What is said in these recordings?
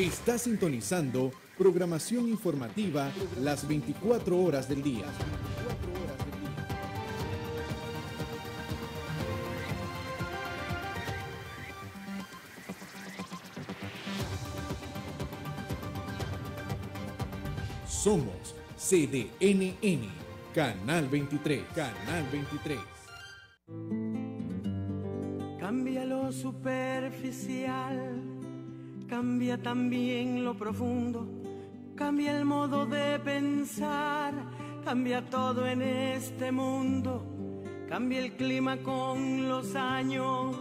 Está sintonizando programación informativa las 24 horas del día. Somos CDNN, Canal 23, Canal 23. Cambia lo superficial, cambia también lo profundo, cambia el modo de pensar, cambia todo en este mundo, cambia el clima con los años,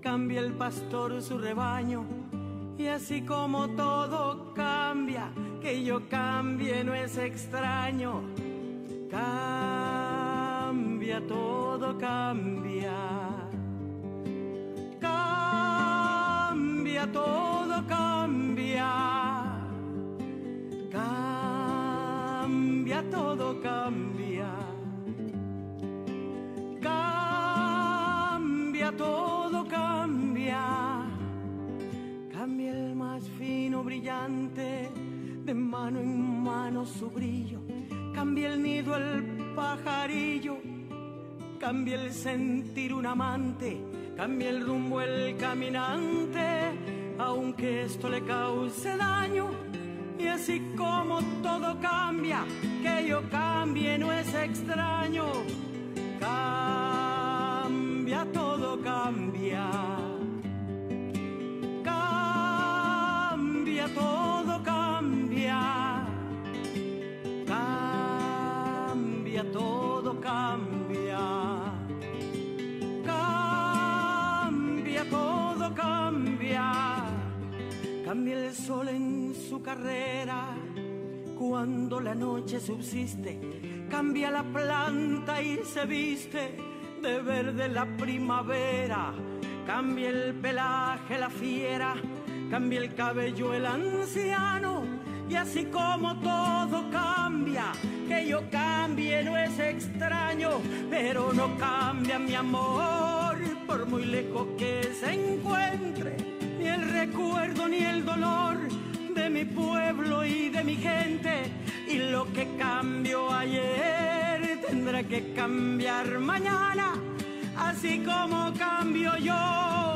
cambia el pastor su rebaño, y así como todo cambia, que yo cambie no es extraño. Cambia, todo cambia. Cambia, todo cambia. Cambia, todo cambia. Cambia, todo cambia. Cambia el más fino brillante de mano en mano su brillo, cambia el nido el pajarillo, cambia el sentir un amante, cambia el rumbo el caminante, aunque esto le cause daño. Y así como todo cambia, que yo cambie no es extraño. Cambia, todo cambia. Cambia, todo cambia. Cambia, todo cambia. Cambia el sol en su carrera cuando la noche subsiste. Cambia la planta y se viste de verde la primavera. Cambia el pelaje la fiera, cambia el cabello el anciano. Y así como todo cambia, que yo cambie no es extraño, pero no cambia mi amor, por muy lejos que se encuentre, el recuerdo ni el dolor de mi pueblo y de mi gente. Y lo que cambió ayer tendrá que cambiar mañana, así como cambio yo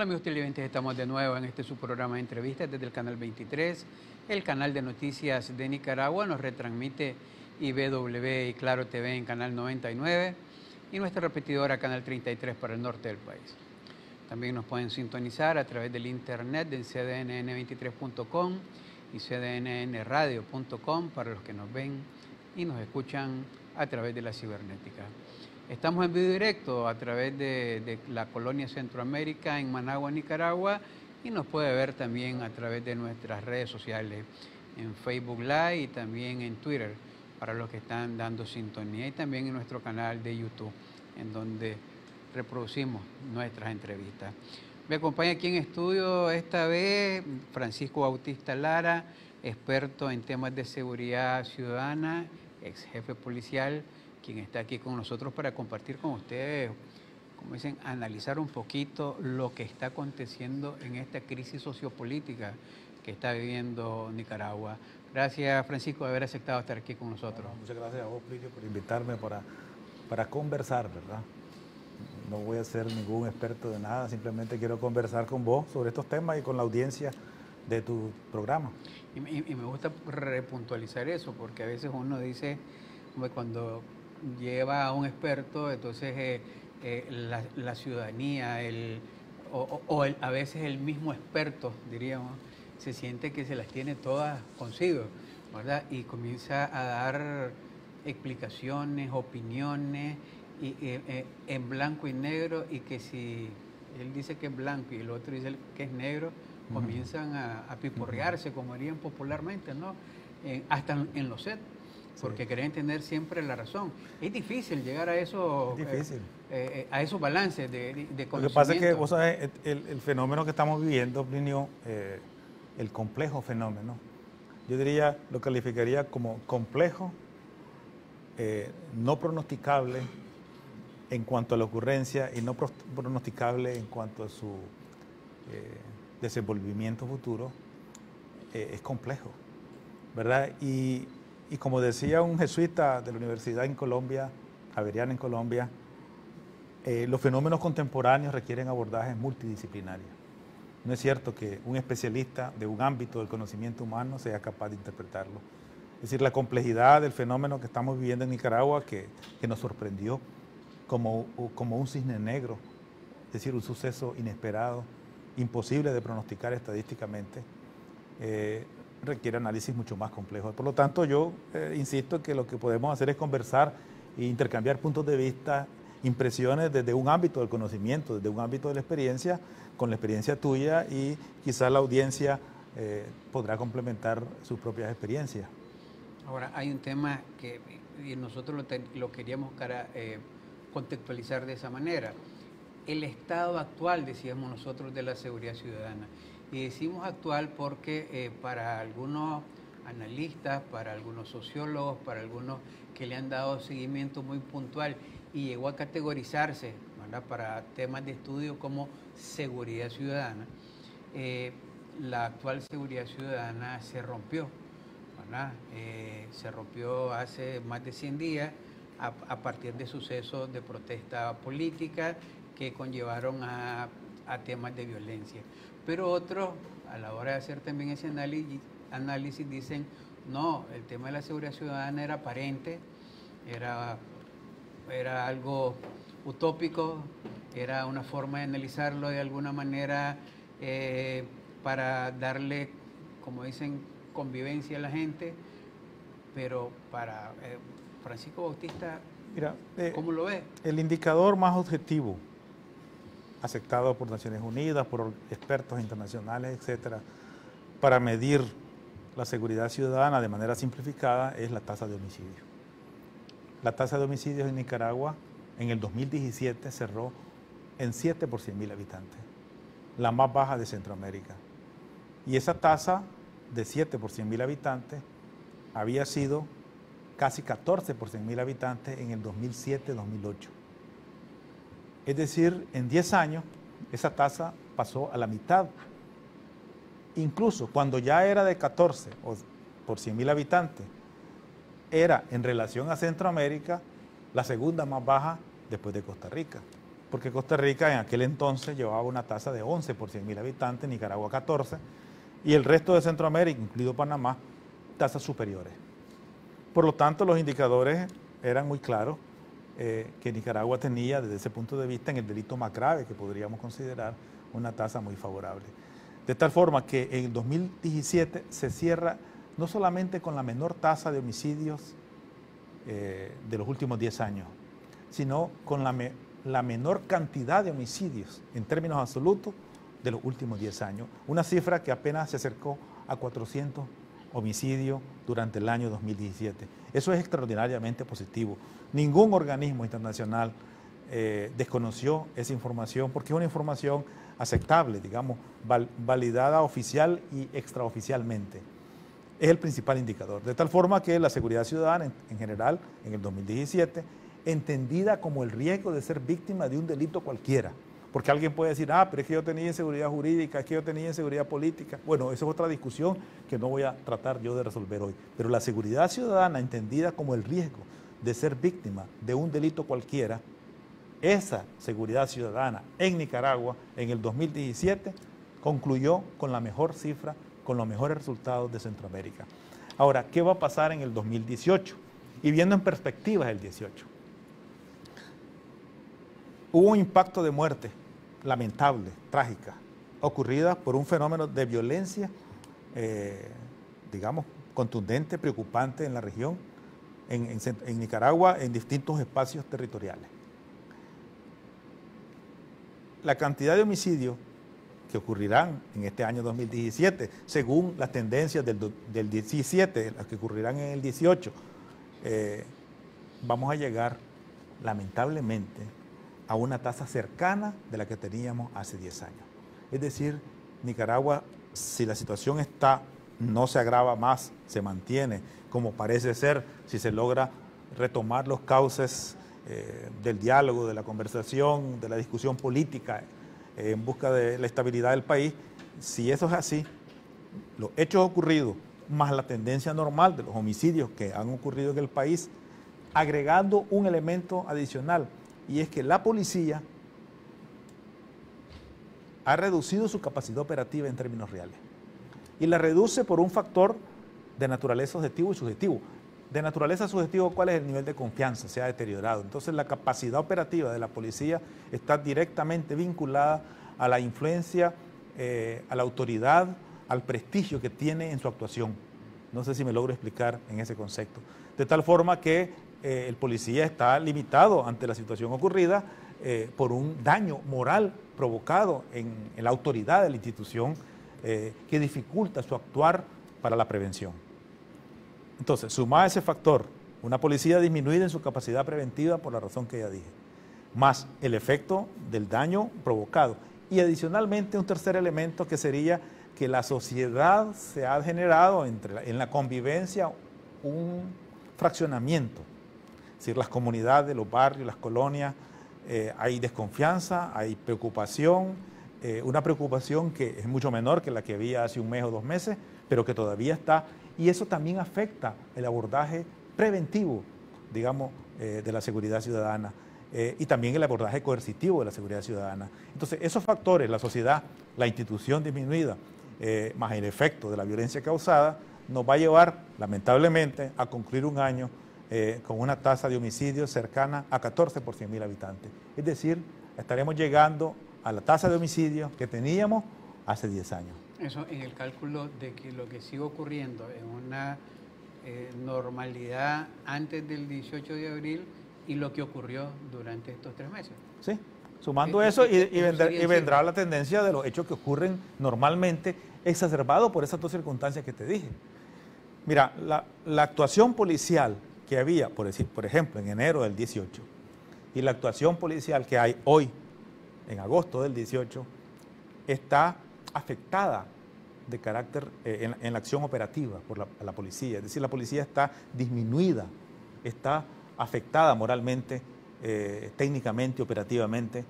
Hola amigos televidentes, estamos de nuevo en este su programa de entrevistas desde el canal 23, el canal de noticias de Nicaragua, nos retransmite IBW y Claro TV en canal 99 y nuestra repetidora canal 33 para el norte del país. También nos pueden sintonizar a través del internet en cdnn23.com y cdnnradio.com para los que nos ven y nos escuchan a través de la cibernética. Estamos en vivo directo a través de, de, la colonia Centroamérica en Managua, Nicaragua, y nos puede ver también a través de nuestras redes sociales, en Facebook Live y también en Twitter, para los que están dando sintonía, y también en nuestro canal de YouTube, en donde reproducimos nuestras entrevistas. Me acompaña aquí en estudio esta vez Francisco Bautista Lara, experto en temas de seguridad ciudadana, ex jefe policial, quien está aquí con nosotros para compartir con ustedes, como dicen, analizar un poquito lo que está aconteciendo en esta crisis sociopolítica que está viviendo Nicaragua. Gracias, Francisco, de haber aceptado estar aquí con nosotros. Bueno, muchas gracias a vos, Plicio, por invitarme para, para conversar, ¿verdad? No voy a ser ningún experto de nada, simplemente quiero conversar con vos sobre estos temas y con la audiencia de tu programa. Y, y, y me gusta repuntualizar eso, porque a veces uno dice, cuando lleva a un experto, entonces eh, eh, la, la, ciudadanía, el, o, o el, a veces el mismo experto, diríamos, se siente que se las tiene todas consigo, ¿verdad? Y comienza a dar explicaciones, opiniones, y, eh, en blanco y negro, y que si él dice que es blanco y el otro dice que es negro, comienzan a, a piporrearse, como dirían popularmente, ¿no? hasta en, en los sets porque quieren tener siempre la razón. Es difícil llegar a eso, difícil. Eh, eh, a esos balances de, de, conocimiento. Lo que pasa es que, vos sabes, el, el fenómeno que estamos viviendo, Plinio, eh, el complejo fenómeno, yo diría, lo calificaría como complejo eh, no pronosticable en cuanto a la ocurrencia y no pronosticable en cuanto a su eh, desenvolvimiento futuro, eh, es complejo, ¿verdad? Y, y, como decía un jesuita de la universidad en Colombia, Javeriana en Colombia, los fenómenos contemporáneos requieren abordajes multidisciplinarios. No es cierto que un especialista de un ámbito del conocimiento humano sea capaz de interpretarlo. Es decir, la complejidad del fenómeno que estamos viviendo en Nicaragua que, nos sorprendió como, como un cisne negro, es decir, un suceso inesperado, imposible de pronosticar estadísticamente, eh, requiere análisis mucho más complejos. Por lo tanto, yo eh, insisto que lo que podemos hacer es conversar e intercambiar puntos de vista, impresiones desde un ámbito del conocimiento, desde un ámbito de la experiencia, con la experiencia tuya y quizás la audiencia eh, podrá complementar sus propias experiencias. Ahora, hay un tema que nosotros lo, queríamos eh, contextualizar de esa manera. El estado actual, decíamos nosotros, de la seguridad ciudadana. Y decimos actual porque eh, para algunos analistas, para algunos sociólogos, para algunos que le han dado seguimiento muy puntual y llegó a categorizarse para temas de estudio como seguridad ciudadana. Eh, la actual seguridad ciudadana se rompió, eh, se rompió hace más de 100 días a, partir de sucesos de protesta política que conllevaron a, temas de violencia. Pero otros, a la hora de hacer también ese análisis, análisis dicen, no, el tema de la seguridad ciudadana era aparente, era, era algo utópico, era una forma de analizarlo de alguna manera eh, para darle, como dicen, convivencia a la gente, pero para eh, Francisco Bautista, Mira, eh, ¿cómo lo ve? El indicador más objetivo, aceptado por Naciones Unidas, por expertos internacionales, etcétera, para medir la seguridad ciudadana de manera simplificada es la tasa de homicidios. La tasa de homicidios en Nicaragua en el 2017 cerró en 7 por 100 mil habitantes, la más baja de Centroamérica. Y esa tasa de 7 por 100 mil habitantes había sido casi 14 por 100 mil habitantes en el 2007-2008. Es decir, en 10 años esa tasa pasó a la mitad. Incluso cuando ya era de 14 por 100 mil habitantes, era en relación a Centroamérica la segunda más baja después de Costa Rica. Porque Costa Rica en aquel entonces llevaba una tasa de 11 por 100 mil habitantes, Nicaragua 14, y el resto de Centroamérica, incluido Panamá, tasas superiores. Por lo tanto, los indicadores eran muy claros eh, que Nicaragua tenía, desde ese punto de vista, en el delito más grave que podríamos considerar, una tasa muy favorable. De tal forma que en el 2017 se cierra no solamente con la menor tasa de homicidios eh, de los últimos 10 años, sino con la, la menor cantidad de homicidios en términos absolutos de los últimos 10 años. Una cifra que apenas se acercó a 400 homicidios durante el año 2017. Eso es extraordinariamente positivo. Ningún organismo internacional eh, desconoció esa información porque es una información aceptable, digamos, validada oficial y extraoficialmente. Es el principal indicador. De tal forma que la seguridad ciudadana en, en general, en el 2017, entendida como el riesgo de ser víctima de un delito cualquiera. Porque alguien puede decir, ah, pero es que yo tenía inseguridad jurídica, es que yo tenía inseguridad política. Bueno, esa es otra discusión que no voy a tratar yo de resolver hoy. Pero la seguridad ciudadana, entendida como el riesgo de ser víctima de un delito cualquiera, esa seguridad ciudadana en Nicaragua en el 2017 concluyó con la mejor cifra, con los mejores resultados de Centroamérica. Ahora, ¿qué va a pasar en el 2018? Y viendo en perspectiva el 18 hubo un impacto de muerte lamentable, trágica, ocurrida por un fenómeno de violencia, eh, digamos, contundente, preocupante en la región, en, Nicaragua, en distintos espacios territoriales. La cantidad de homicidios que ocurrirán en este año 2017, según las tendencias del, 17, las que ocurrirán en el 18, eh, vamos a llegar, lamentablemente, a una tasa cercana de la que teníamos hace 10 años. Es decir, Nicaragua, si la situación está, no se agrava más, se mantiene, como parece ser, si se logra retomar los cauces eh, del diálogo, de la conversación, de la discusión política eh, en busca de la estabilidad del país. Si eso es así, los hechos ocurridos, más la tendencia normal de los homicidios que han ocurrido en el país, agregando un elemento adicional, y es que la policía ha reducido su capacidad operativa en términos reales. Y la reduce por un factor de naturaleza objetivo y subjetivo. De naturaleza subjetiva, ¿cuál es el nivel de confianza? Se ha deteriorado. Entonces la capacidad operativa de la policía está directamente vinculada a la influencia, eh, a la autoridad, al prestigio que tiene en su actuación. No sé si me logro explicar en ese concepto. De tal forma que eh, el policía está limitado ante la situación ocurrida eh, por un daño moral provocado en, la autoridad de la institución eh, que dificulta su actuar para la prevención. Entonces, sumada ese factor, una policía disminuida en su capacidad preventiva por la razón que ya dije, más el efecto del daño provocado. Y adicionalmente un tercer elemento que sería que la sociedad se ha generado entre en la convivencia un fraccionamiento. Es decir, las comunidades, los barrios, las colonias, eh, hay desconfianza, hay preocupación, eh, una preocupación que es mucho menor que la que había hace un mes o dos meses, pero que todavía está, y eso también afecta el abordaje preventivo, digamos, eh, de la seguridad ciudadana. y también el abordaje coercitivo de la seguridad ciudadana. Entonces, esos factores, la sociedad, la institución disminuida, más el efecto de la violencia causada, nos va a llevar, lamentablemente, a concluir un año eh, con una tasa de homicidios cercana a 14 por 100 mil habitantes. Es decir, estaremos llegando a la tasa de homicidios que teníamos hace 10 años. Eso en el cálculo de que lo que sigue ocurriendo en una eh, normalidad antes del 18 de abril y lo que ocurrió durante estos tres meses. Sí, sumando eso y, vendrá, la tendencia de los hechos que ocurren normalmente, exacerbado por esas dos circunstancias que te dije. Mira, la actuación policial que había, por, decir, por ejemplo, en enero del 18, y la actuación policial que hay hoy, en agosto del 18, está afectada de carácter eh, en, la acción operativa por la, policía. Es decir, la policía está disminuida, está afectada moralmente, eh, técnicamente, operativamente,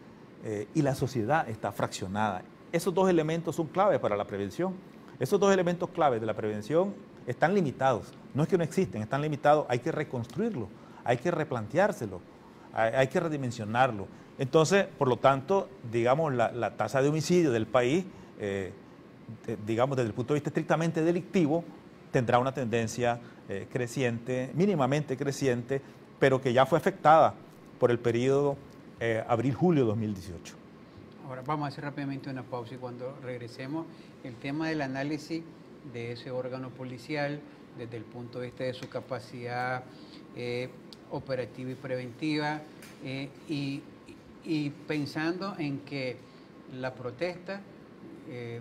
eh, y la sociedad está fraccionada. Esos dos elementos son claves para la prevención. Esos dos elementos claves de la prevención están limitados. No es que no existen, están limitados, hay que reconstruirlo, hay que replanteárselo, hay, que redimensionarlo. Entonces, por lo tanto, digamos, la, tasa de homicidio del país, eh, digamos, desde el punto de vista estrictamente delictivo, tendrá una tendencia eh, creciente, mínimamente creciente, pero que ya fue afectada por el periodo eh, abril-julio 2018. Ahora vamos a hacer rápidamente una pausa y cuando regresemos, el tema del análisis de ese órgano policial desde el punto de vista de su capacidad operativa y preventiva eh, y, pensando en que la protesta eh,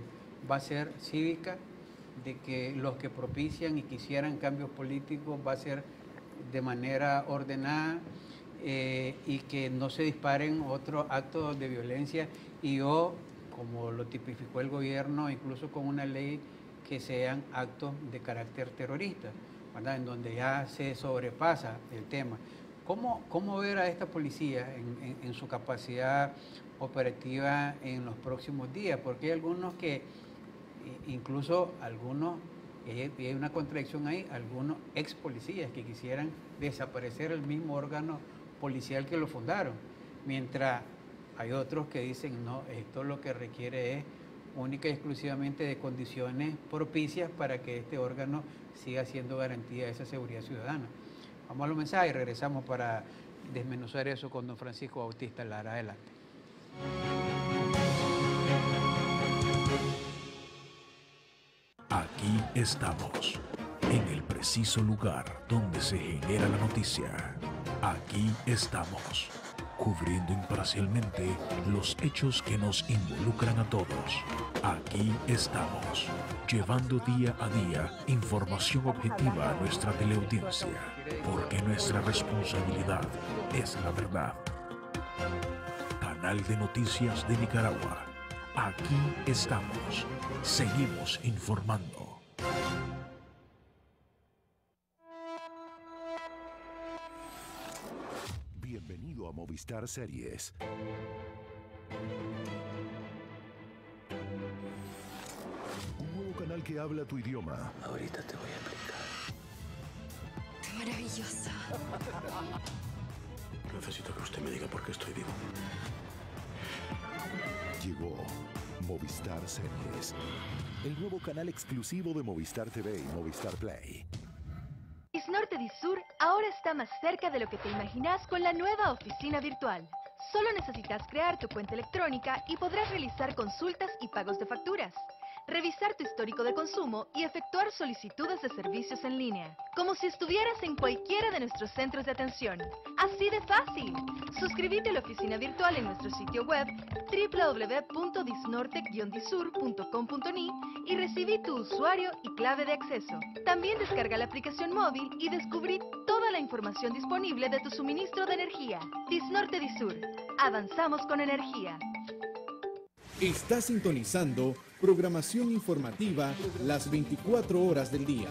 va a ser cívica, de que los que propician y quisieran cambios políticos va a ser de manera ordenada y que no se disparen otros actos de violencia y o, como lo tipificó el gobierno, incluso con una ley que sean actos de carácter terrorista, en donde ya se sobrepasa el tema. ¿Cómo, cómo ver a esta policía en, su capacidad operativa en los próximos días? Porque hay algunos que, incluso algunos, y hay una contradicción ahí, algunos ex policías que quisieran desaparecer el mismo órgano policial que lo fundaron, mientras hay otros que dicen, no, esto lo que requiere es única y exclusivamente de condiciones propicias para que este órgano siga siendo garantía de esa seguridad ciudadana. Vamos a los mensajes y regresamos para desmenuzar eso con don Francisco Bautista Lara. Adelante. Aquí estamos, en el preciso lugar donde se genera la noticia. Aquí estamos cubriendo imparcialmente los hechos que nos involucran a todos. Aquí estamos, llevando día a día información objetiva a nuestra teleaudiencia, porque nuestra responsabilidad es la verdad. Canal de Noticias de Nicaragua. Aquí estamos. Seguimos informando. Movistar Series. Un nuevo canal que habla tu idioma. Ahorita te voy a explicar. Maravilloso. Necesito que usted me diga por qué estoy vivo. Llegó Movistar Series. El nuevo canal exclusivo de Movistar TV y Movistar Play. Disnorte Disur ahora está más cerca de lo que te imaginas con la nueva oficina virtual. Solo necesitas crear tu cuenta electrónica y podrás realizar consultas y pagos de facturas, revisar tu histórico de consumo y efectuar solicitudes de servicios en línea, como si estuvieras en cualquiera de nuestros centros de atención. Así de fácil. Suscríbete a la oficina virtual en nuestro sitio web www.disnorte-disur.com.ni y recibí tu usuario y clave de acceso. También descarga la aplicación móvil y descubrí toda la información disponible de tu suministro de energía. Disnorte Disur. Avanzamos con energía. Está sintonizando programación informativa las 24 horas del día.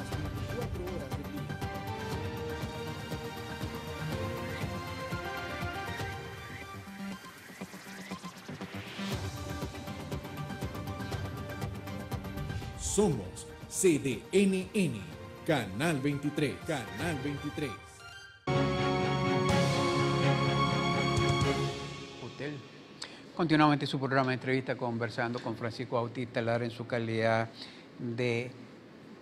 Somos CDNN, Canal 23, Canal 23. Continuamente su programa de entrevista conversando con Francisco Bautista Lara en su calidad de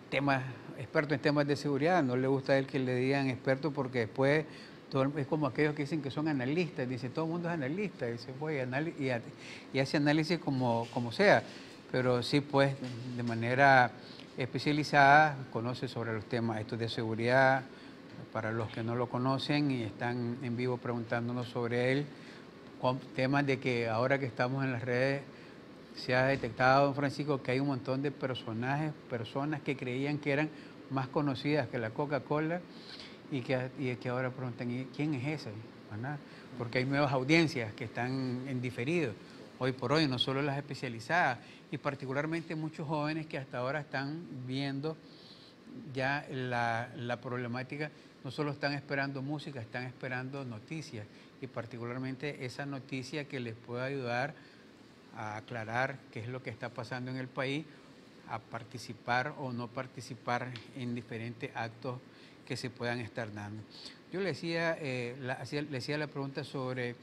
temas, experto en temas de seguridad. No le gusta a él que le digan experto porque después todo, es como aquellos que dicen que son analistas. Dice, todo el mundo es analista. Dice, pues, y, y hace análisis como, como sea. Pero sí, pues, de manera especializada, conoce sobre los temas estos de seguridad. Para los que no lo conocen y están en vivo preguntándonos sobre él, temas de que ahora que estamos en las redes se ha detectado, don Francisco, que hay un montón de personajes, personas que creían que eran más conocidas que la Coca-Cola y que, y que ahora preguntan, ¿y ¿quién es ese? ¿Verdad? Porque hay nuevas audiencias que están en diferido, hoy por hoy, no solo las especializadas, y particularmente muchos jóvenes que hasta ahora están viendo ya la, la problemática, no solo están esperando música, están esperando noticias y particularmente esa noticia que les pueda ayudar a aclarar qué es lo que está pasando en el país, a participar o no participar en diferentes actos que se puedan estar dando. Yo le decía, eh, la, le hacía la pregunta sobre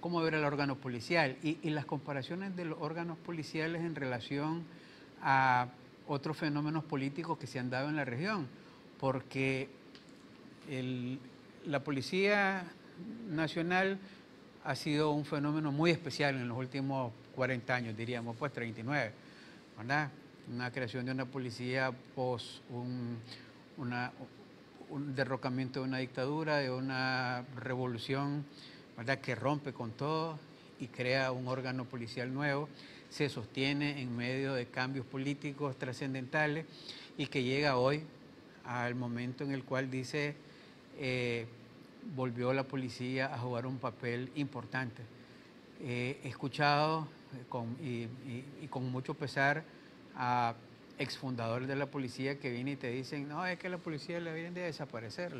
cómo ver el órgano policial y, y, las comparaciones de los órganos policiales en relación a otros fenómenos políticos que se han dado en la región, porque el, la policía nacional ha sido un fenómeno muy especial en los últimos 40 años, diríamos, pues 39, ¿verdad? Una creación de una policía pos un, una, un derrocamiento de una dictadura, de una revolución, ¿verdad? Que rompe con todo y crea un órgano policial nuevo, se sostiene en medio de cambios políticos trascendentales y que llega hoy al momento en el cual dice... Eh, volvió la policía a jugar un papel importante. He escuchado con, y, y, con mucho pesar a exfundadores de la policía que vienen y te dicen, no, es que la policía le vienen de desaparecer.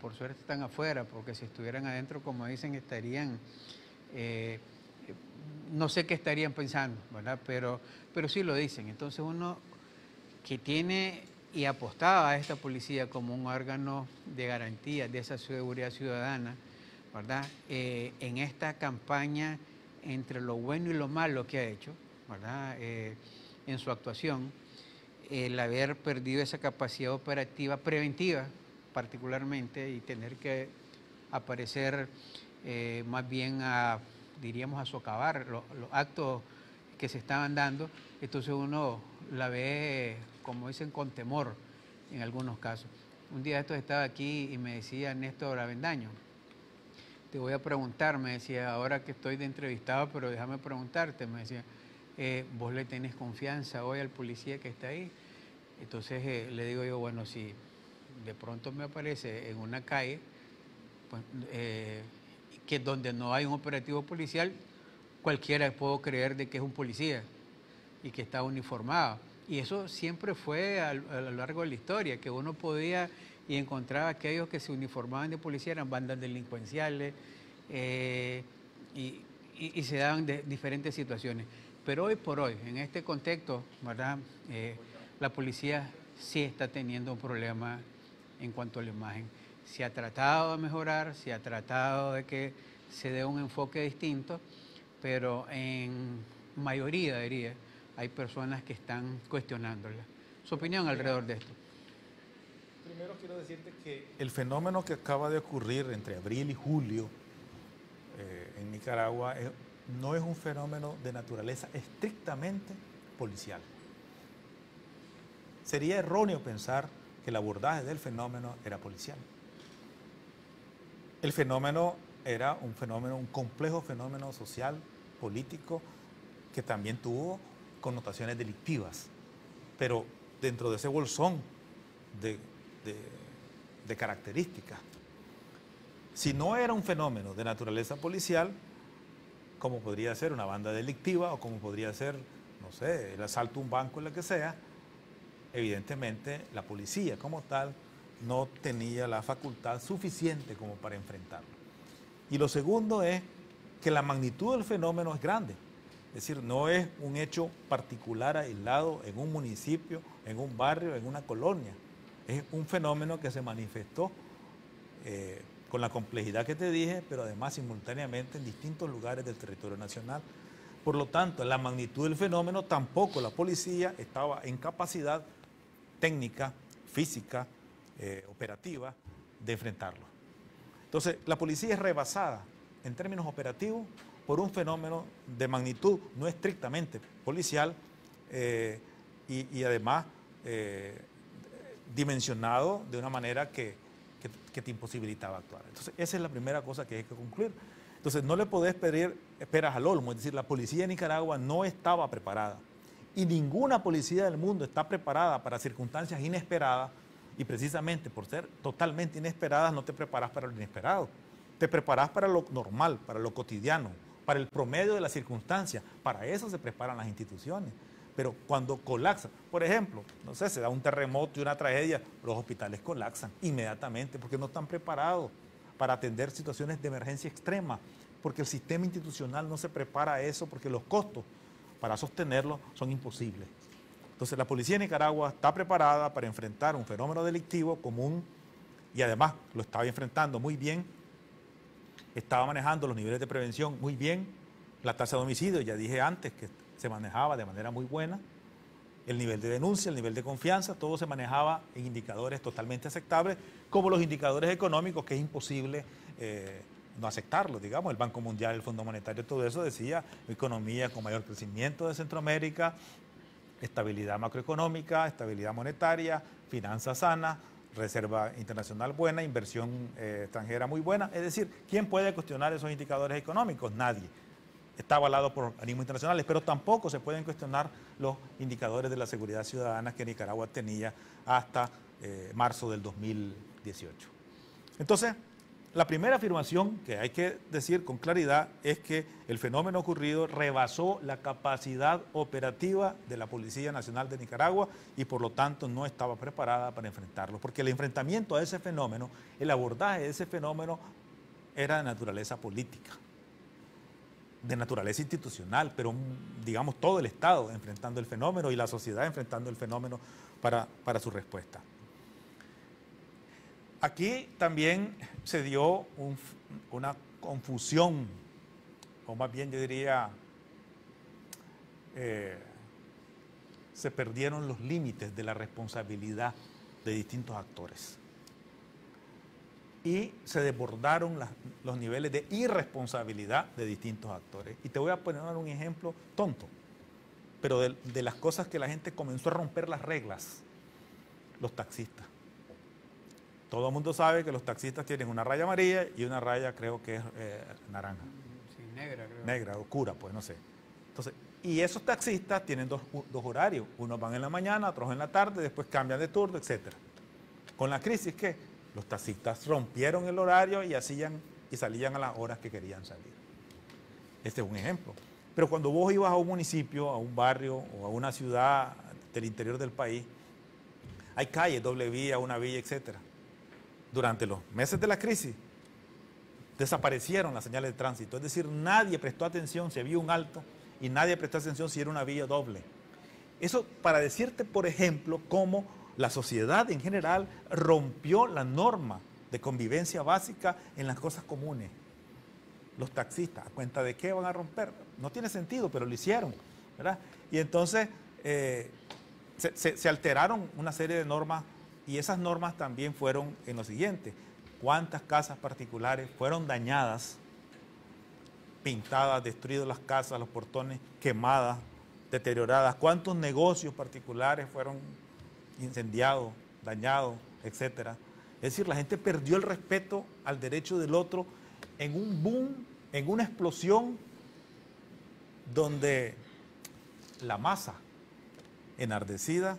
Por suerte están afuera, porque si estuvieran adentro, como dicen, estarían, eh, no sé qué estarían pensando, ¿verdad? Pero, pero sí lo dicen. Entonces uno que tiene y apostaba a esta policía como un órgano de garantía de esa seguridad ciudadana, ¿verdad? Eh, en esta campaña entre lo bueno y lo malo que ha hecho, ¿verdad? Eh, en su actuación, el haber perdido esa capacidad operativa preventiva, particularmente, y tener que aparecer eh, más bien a, diríamos, a socavar los, los actos que se estaban dando, entonces uno la ve, como dicen, con temor en algunos casos. Un día esto estaba aquí y me decía Néstor Avendaño, te voy a preguntar, me decía, ahora que estoy de entrevistado, pero déjame preguntarte, me decía, eh, ¿vos le tenés confianza hoy al policía que está ahí? Entonces eh, le digo yo, bueno, si de pronto me aparece en una calle, pues, eh, que donde no hay un operativo policial, cualquiera puedo creer de que es un policía y que está uniformado. Y eso siempre fue a, lo largo de la historia, que uno podía y encontraba que aquellos que se uniformaban de policía eran bandas delincuenciales eh, y se daban de diferentes situaciones. Pero hoy por hoy, en este contexto, ¿verdad? Eh, la policía sí está teniendo un problema en cuanto a la imagen. Se ha tratado de mejorar, se ha tratado de que se dé un enfoque distinto, pero en mayoría, diría, hay personas que están cuestionándola. Su opinión alrededor de esto. Primero quiero decirte que el fenómeno que acaba de ocurrir entre abril y julio eh, en Nicaragua es- no es un fenómeno de naturaleza estrictamente policial. Sería erróneo pensar que el abordaje del fenómeno era policial. El fenómeno era un fenómeno, un complejo fenómeno social, político, que también tuvo connotaciones delictivas. Pero dentro de ese bolsón de, características, si no era un fenómeno de naturaleza policial, como podría ser una banda delictiva o como podría ser, no sé, el asalto a un banco, lo que sea, evidentemente la policía como tal no tenía la facultad suficiente como para enfrentarlo. Y lo segundo es que la magnitud del fenómeno es grande. Es decir, no es un hecho particular aislado en un municipio, en un barrio, en una colonia. Es un fenómeno que se manifestó eh, con la complejidad que te dije, pero además simultáneamente en distintos lugares del territorio nacional. Por lo tanto, la magnitud del fenómeno tampoco la policía estaba en capacidad técnica, física, eh, operativa de enfrentarlo. Entonces, la policía es rebasada en términos operativos por un fenómeno de magnitud no estrictamente policial eh, y, además eh, dimensionado de una manera que, que- que te imposibilitaba actuar. Entonces, esa es la primera cosa que hay que concluir. Entonces, no le podés pedir esperas al olmo, es decir, la policía de Nicaragua no estaba preparada y ninguna policía del mundo está preparada para circunstancias inesperadas y precisamente por ser totalmente inesperadas no te preparas para lo inesperado. Te preparas para lo normal, para lo cotidiano, para el promedio de las circunstancias. Para eso se preparan las instituciones. Pero cuando colapsa, por ejemplo, no sé, se da un terremoto y una tragedia, los hospitales colapsan inmediatamente porque no están preparados para atender situaciones de emergencia extrema, porque el sistema institucional no se prepara a eso, porque los costos para sostenerlo son imposibles. Entonces la policía de Nicaragua está preparada para enfrentar un fenómeno delictivo común y además lo estaba enfrentando muy bien, estaba manejando los niveles de prevención muy bien, la tasa de homicidio, ya dije antes que se manejaba de manera muy buena, el nivel de denuncia, el nivel de confianza, todo se manejaba en indicadores totalmente aceptables, como los indicadores económicos, que es imposible eh, no aceptarlos, digamos, el Banco Mundial, el Fondo Monetario, todo eso decía, economía con mayor crecimiento de Centroamérica, estabilidad macroeconómica, estabilidad monetaria, finanzas sanas, reserva internacional buena, inversión eh, extranjera muy buena. Es decir, ¿quién puede cuestionar esos indicadores económicos? Nadie. Está avalado por organismos internacionales, pero tampoco se pueden cuestionar los indicadores de la seguridad ciudadana que Nicaragua tenía hasta eh, marzo del 2018. Entonces, la primera afirmación que hay que decir con claridad es que el fenómeno ocurrido rebasó la capacidad operativa de la Policía Nacional de Nicaragua y por lo tanto no estaba preparada para enfrentarlo, porque el enfrentamiento a ese fenómeno, el abordaje de ese fenómeno era de naturaleza política, de naturaleza institucional, pero digamos todo el Estado enfrentando el fenómeno y la sociedad enfrentando el fenómeno para, para su respuesta. Aquí también se dio un- una confusión, o más bien yo diría, eh, se perdieron los límites de la responsabilidad de distintos actores. Y se desbordaron los niveles de irresponsabilidad de distintos actores. Y te voy a poner un ejemplo tonto, pero de las cosas que la gente comenzó a romper las reglas. Los taxistas. Todo el mundo sabe que los taxistas tienen una raya amarilla y una raya creo que es eh, naranja, Sí, negra, creo. negra, oscura, pues no sé. Entonces, y esos taxistas tienen dos, horarios, unos van en la mañana, otros en la tarde, después cambian de turno, etc. Con la crisis, ¿qué? Los taxistas rompieron el horario y hacían y salían a las horas que querían salir. Este es un ejemplo. Pero cuando vos ibas a un municipio, a un barrio o a una ciudad del interior del país, hay calles, doble vía, una vía, etcétera. Durante los meses de la crisis, desaparecieron las señales de tránsito. Es decir, nadie prestó atención si había un alto y nadie prestó atención si era una vía doble. Eso para decirte, por ejemplo, cómo la sociedad en general rompió la norma de convivencia básica en las cosas comunes. Los taxistas, ¿a cuenta de qué van a romper? No tiene sentido, pero lo hicieron. ¿verdad? Y entonces eh, se, se alteraron una serie de normas y esas normas también fueron en lo siguiente. ¿Cuántas casas particulares fueron dañadas, pintadas, destruidas las casas, los portones, quemadas, deterioradas? ¿Cuántos negocios particulares fueron incendiados, dañados, etcétera? Es decir, la gente perdió el respeto al derecho del otro en un boom, en una explosión donde la masa enardecida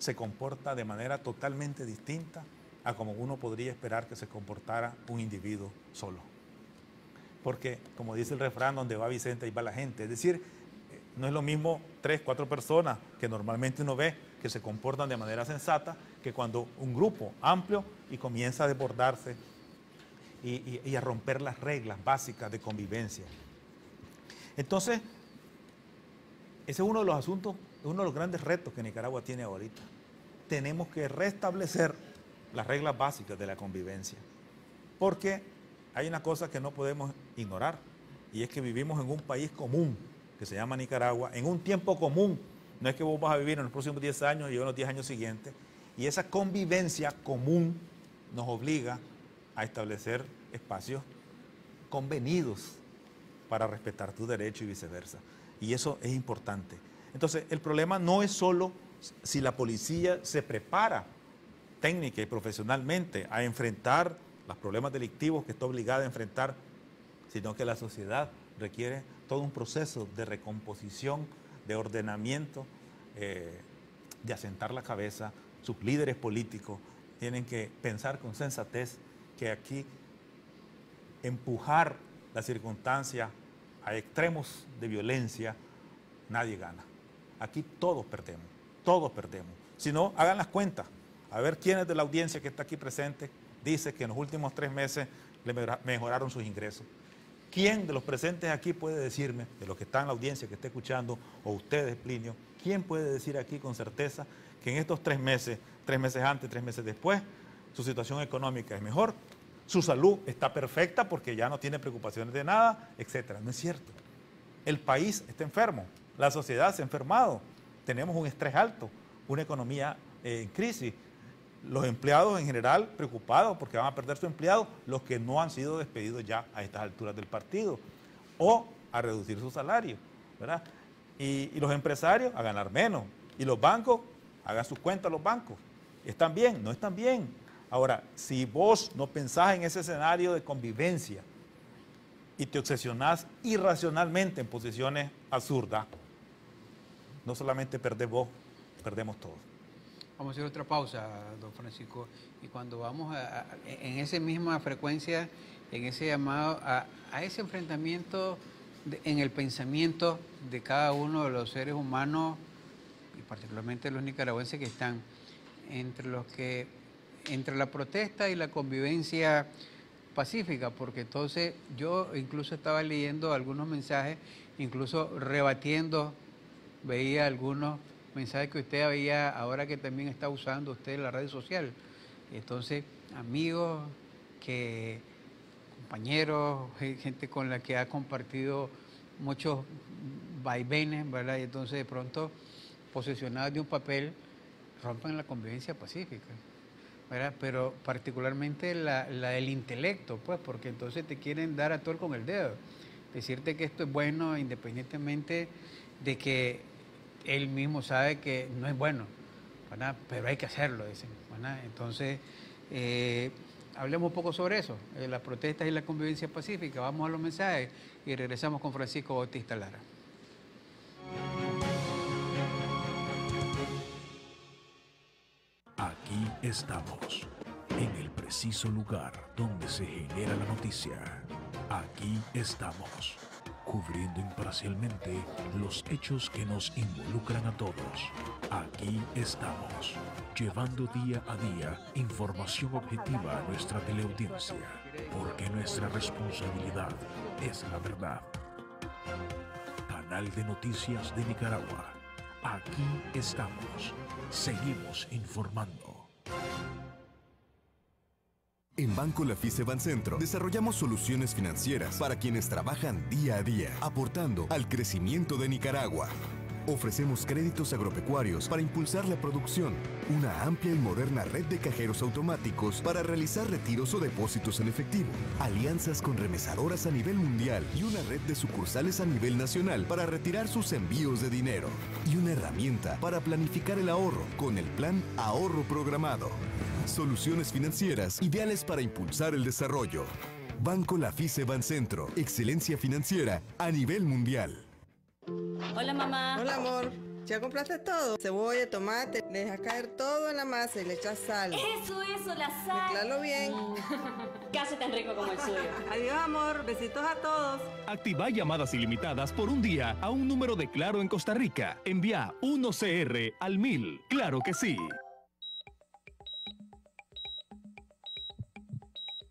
se comporta de manera totalmente distinta a como uno podría esperar que se comportara un individuo solo. Porque, como dice el refrán, donde va Vicente, ahí va la gente. Es decir, no es lo mismo tres, cuatro personas que normalmente uno ve que se comportan de manera sensata que cuando un grupo amplio y comienza a desbordarse y, y a romper las reglas básicas de convivencia. Entonces, ese es uno de los asuntos, uno de los grandes retos que Nicaragua tiene ahorita. Tenemos que restablecer las reglas básicas de la convivencia. Porque hay una cosa que no podemos ignorar, y es que vivimos en un país común, que se llama Nicaragua, en un tiempo común. No es que vos vas a vivir en los próximos 10 años y yo en los 10 años siguientes. Y esa convivencia común nos obliga a establecer espacios convenidos para respetar tu derecho y viceversa. Y eso es importante. Entonces, el problema no es solo si la policía se prepara técnica y profesionalmente a enfrentar los problemas delictivos que está obligada a enfrentar, sino que la sociedad requiere todo un proceso de recomposición, de ordenamiento, eh, de asentar la cabeza. Sus líderes políticos tienen que pensar con sensatez que aquí empujar la circunstancia a extremos de violencia, nadie gana. Aquí todos perdemos, todos perdemos. Si no, hagan las cuentas. A ver quiénes de la audiencia que está aquí presente dice que en los últimos tres meses le mejoraron sus ingresos. ¿Quién de los presentes aquí puede decirme, de los que están en la audiencia que está escuchando, o ustedes, Plinio, quién puede decir aquí con certeza que en estos tres meses, tres meses antes, tres meses después, su situación económica es mejor, su salud está perfecta porque ya no tiene preocupaciones de nada, etcétera? No es cierto. El país está enfermo, la sociedad se ha enfermado, tenemos un estrés alto, una economía eh, en crisis, los empleados en general preocupados porque van a perder su empleado, los que no han sido despedidos ya a estas alturas del partido, o a reducir su salario, ¿verdad? Y, los empresarios a ganar menos, y los bancos, hagan sus cuentas los bancos. ¿Están bien? No están bien. Ahora, si vos no pensás en ese escenario de convivencia y te obsesionás irracionalmente en posiciones absurdas, no solamente perdés vos, perdemos todos. Vamos a hacer otra pausa, don Francisco, y cuando vamos a, en esa misma frecuencia, en ese llamado a, ese enfrentamiento en el pensamiento de cada uno de los seres humanos, y particularmente los nicaragüenses que están entre los que, entre la protesta y la convivencia pacífica, porque entonces yo incluso estaba leyendo algunos mensajes, incluso rebatiendo, veía algunos mensaje que usted había, ahora que también está usando usted la red social. Entonces, amigos, que compañeros, gente con la que ha compartido muchos vaivenes, ¿verdad? Y entonces de pronto, posesionados de un papel, rompen la convivencia pacífica, ¿verdad? Pero particularmente la, la del intelecto, pues, porque entonces te quieren dar a todo con el dedo, decirte que esto es bueno independientemente de que él mismo sabe que no es bueno, pero hay que hacerlo, dicen. Entonces, eh, hablemos un poco sobre eso, eh, las protestas y la convivencia pacífica. Vamos a los mensajes y regresamos con Francisco Bautista Lara. Aquí estamos, en el preciso lugar donde se genera la noticia. Aquí estamos cubriendo imparcialmente los hechos que nos involucran a todos. Aquí estamos, llevando día a día información objetiva a nuestra teleaudiencia, porque nuestra responsabilidad es la verdad. Canal de Noticias de Nicaragua. Aquí estamos. Seguimos informando. En Banco Lafice Bancentro desarrollamos soluciones financieras para quienes trabajan día a día, aportando al crecimiento de Nicaragua. Ofrecemos créditos agropecuarios para impulsar la producción, una amplia y moderna red de cajeros automáticos para realizar retiros o depósitos en efectivo, alianzas con remesadoras a nivel mundial y una red de sucursales a nivel nacional para retirar sus envíos de dinero y una herramienta para planificar el ahorro con el plan Ahorro Programado. Soluciones financieras ideales para impulsar el desarrollo. Banco Lafice Bancentro, excelencia financiera a nivel mundial. Hola mamá. Hola amor. ¿Ya compraste todo? Cebolla, tomate, le dejas caer todo en la masa y le echas sal. Eso, eso, la sal. Mezclalo bien. Casi tan rico como el suyo. Adiós amor, besitos a todos. Activa llamadas ilimitadas por un día a un número de Claro en Costa Rica. Envía 1CR al 1000. Claro que sí.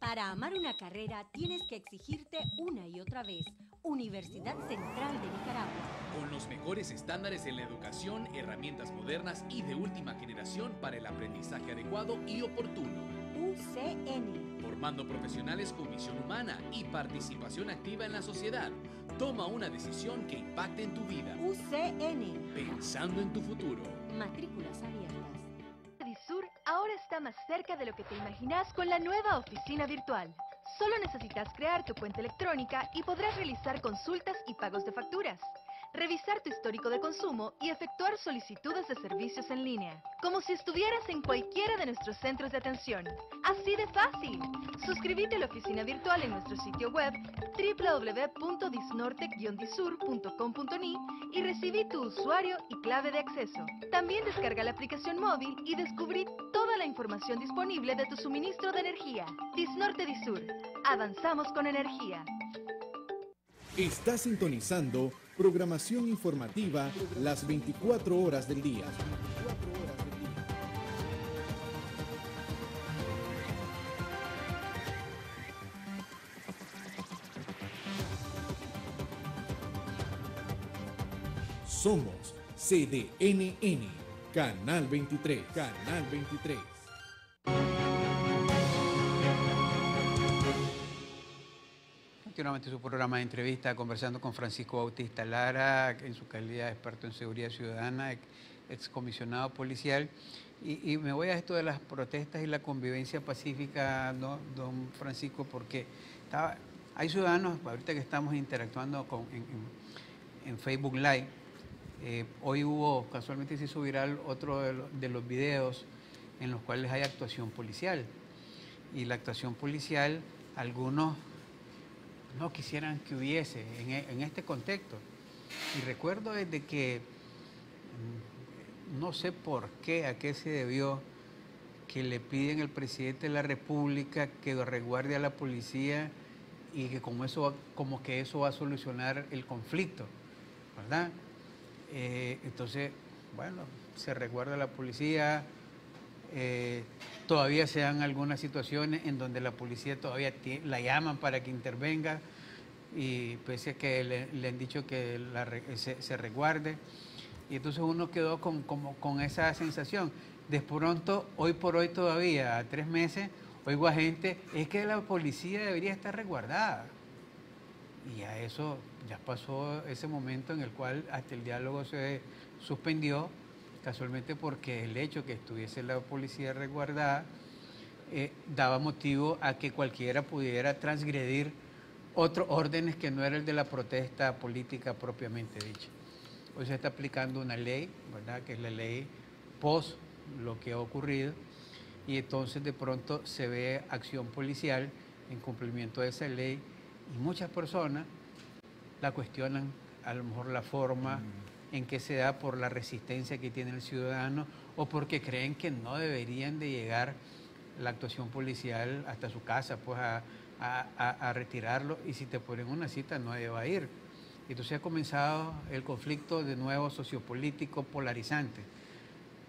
Para amar una carrera tienes que exigirte una y otra vez. Universidad Central de Nicaragua. Con los mejores estándares en la educación, herramientas modernas y de última generación para el aprendizaje adecuado y oportuno. UCN. Formando profesionales con visión humana y participación activa en la sociedad. Toma una decisión que impacte en tu vida. UCN. Pensando en tu futuro. Matrículas abiertas. Sur ahora está más cerca de lo que te imaginas con la nueva oficina virtual. Solo necesitas crear tu cuenta electrónica y podrás realizar consultas y pagos de facturas, revisar tu histórico de consumo y efectuar solicitudes de servicios en línea, como si estuvieras en cualquiera de nuestros centros de atención. Así de fácil. Suscríbete a la oficina virtual en nuestro sitio web www.disnorte-disur.com.ni y recibí tu usuario y clave de acceso. También descarga la aplicación móvil y descubrí toda la información disponible de tu suministro de energía. Disnorte Disur. Avanzamos con energía. Está sintonizando programación informativa las 24 horas del día. Somos CDNN, Canal 23, Canal 23. Continuamente su programa de entrevista conversando con Francisco Bautista Lara, en su calidad de experto en seguridad ciudadana, excomisionado policial. Y, y, me voy a esto de las protestas y la convivencia pacífica, ¿no, don Francisco, porque estaba, hay ciudadanos, ahorita que estamos interactuando con, en, en, en Facebook Live, eh, hoy hubo, casualmente se hizo viral otro de, lo, de los videos en los cuales hay actuación policial. Y la actuación policial, algunos no quisieran que hubiese en, en, este contexto. Y recuerdo desde que, no sé por qué, a qué se debió, que le piden al presidente de la República que resguarde a la policía y que como, eso, como que eso va a solucionar el conflicto, ¿verdad? Eh, entonces, bueno, se resguarda la policía, eh, todavía se dan algunas situaciones en donde la policía todavía la llaman para que intervenga y pese a que le, han dicho que se, se, resguarde. Y entonces uno quedó con, como, con esa sensación. De pronto, hoy por hoy todavía, a tres meses, oigo a gente, es que la policía debería estar resguardada. Y a eso ya pasó ese momento en el cual hasta el diálogo se suspendió casualmente porque el hecho que estuviese la policía resguardada eh, daba motivo a que cualquiera pudiera transgredir otros órdenes que no era el de la protesta política propiamente dicha. Hoy se está aplicando una ley, ¿verdad? Que es la ley post lo que ha ocurrido y entonces de pronto se ve acción policial en cumplimiento de esa ley y muchas personas la cuestionan a lo mejor la forma mm. En que se da por la resistencia que tiene el ciudadano o porque creen que no deberían de llegar la actuación policial hasta su casa pues a, a, a, a retirarlo y si te ponen una cita no deba ir. Entonces ha comenzado el conflicto de nuevo sociopolítico polarizante.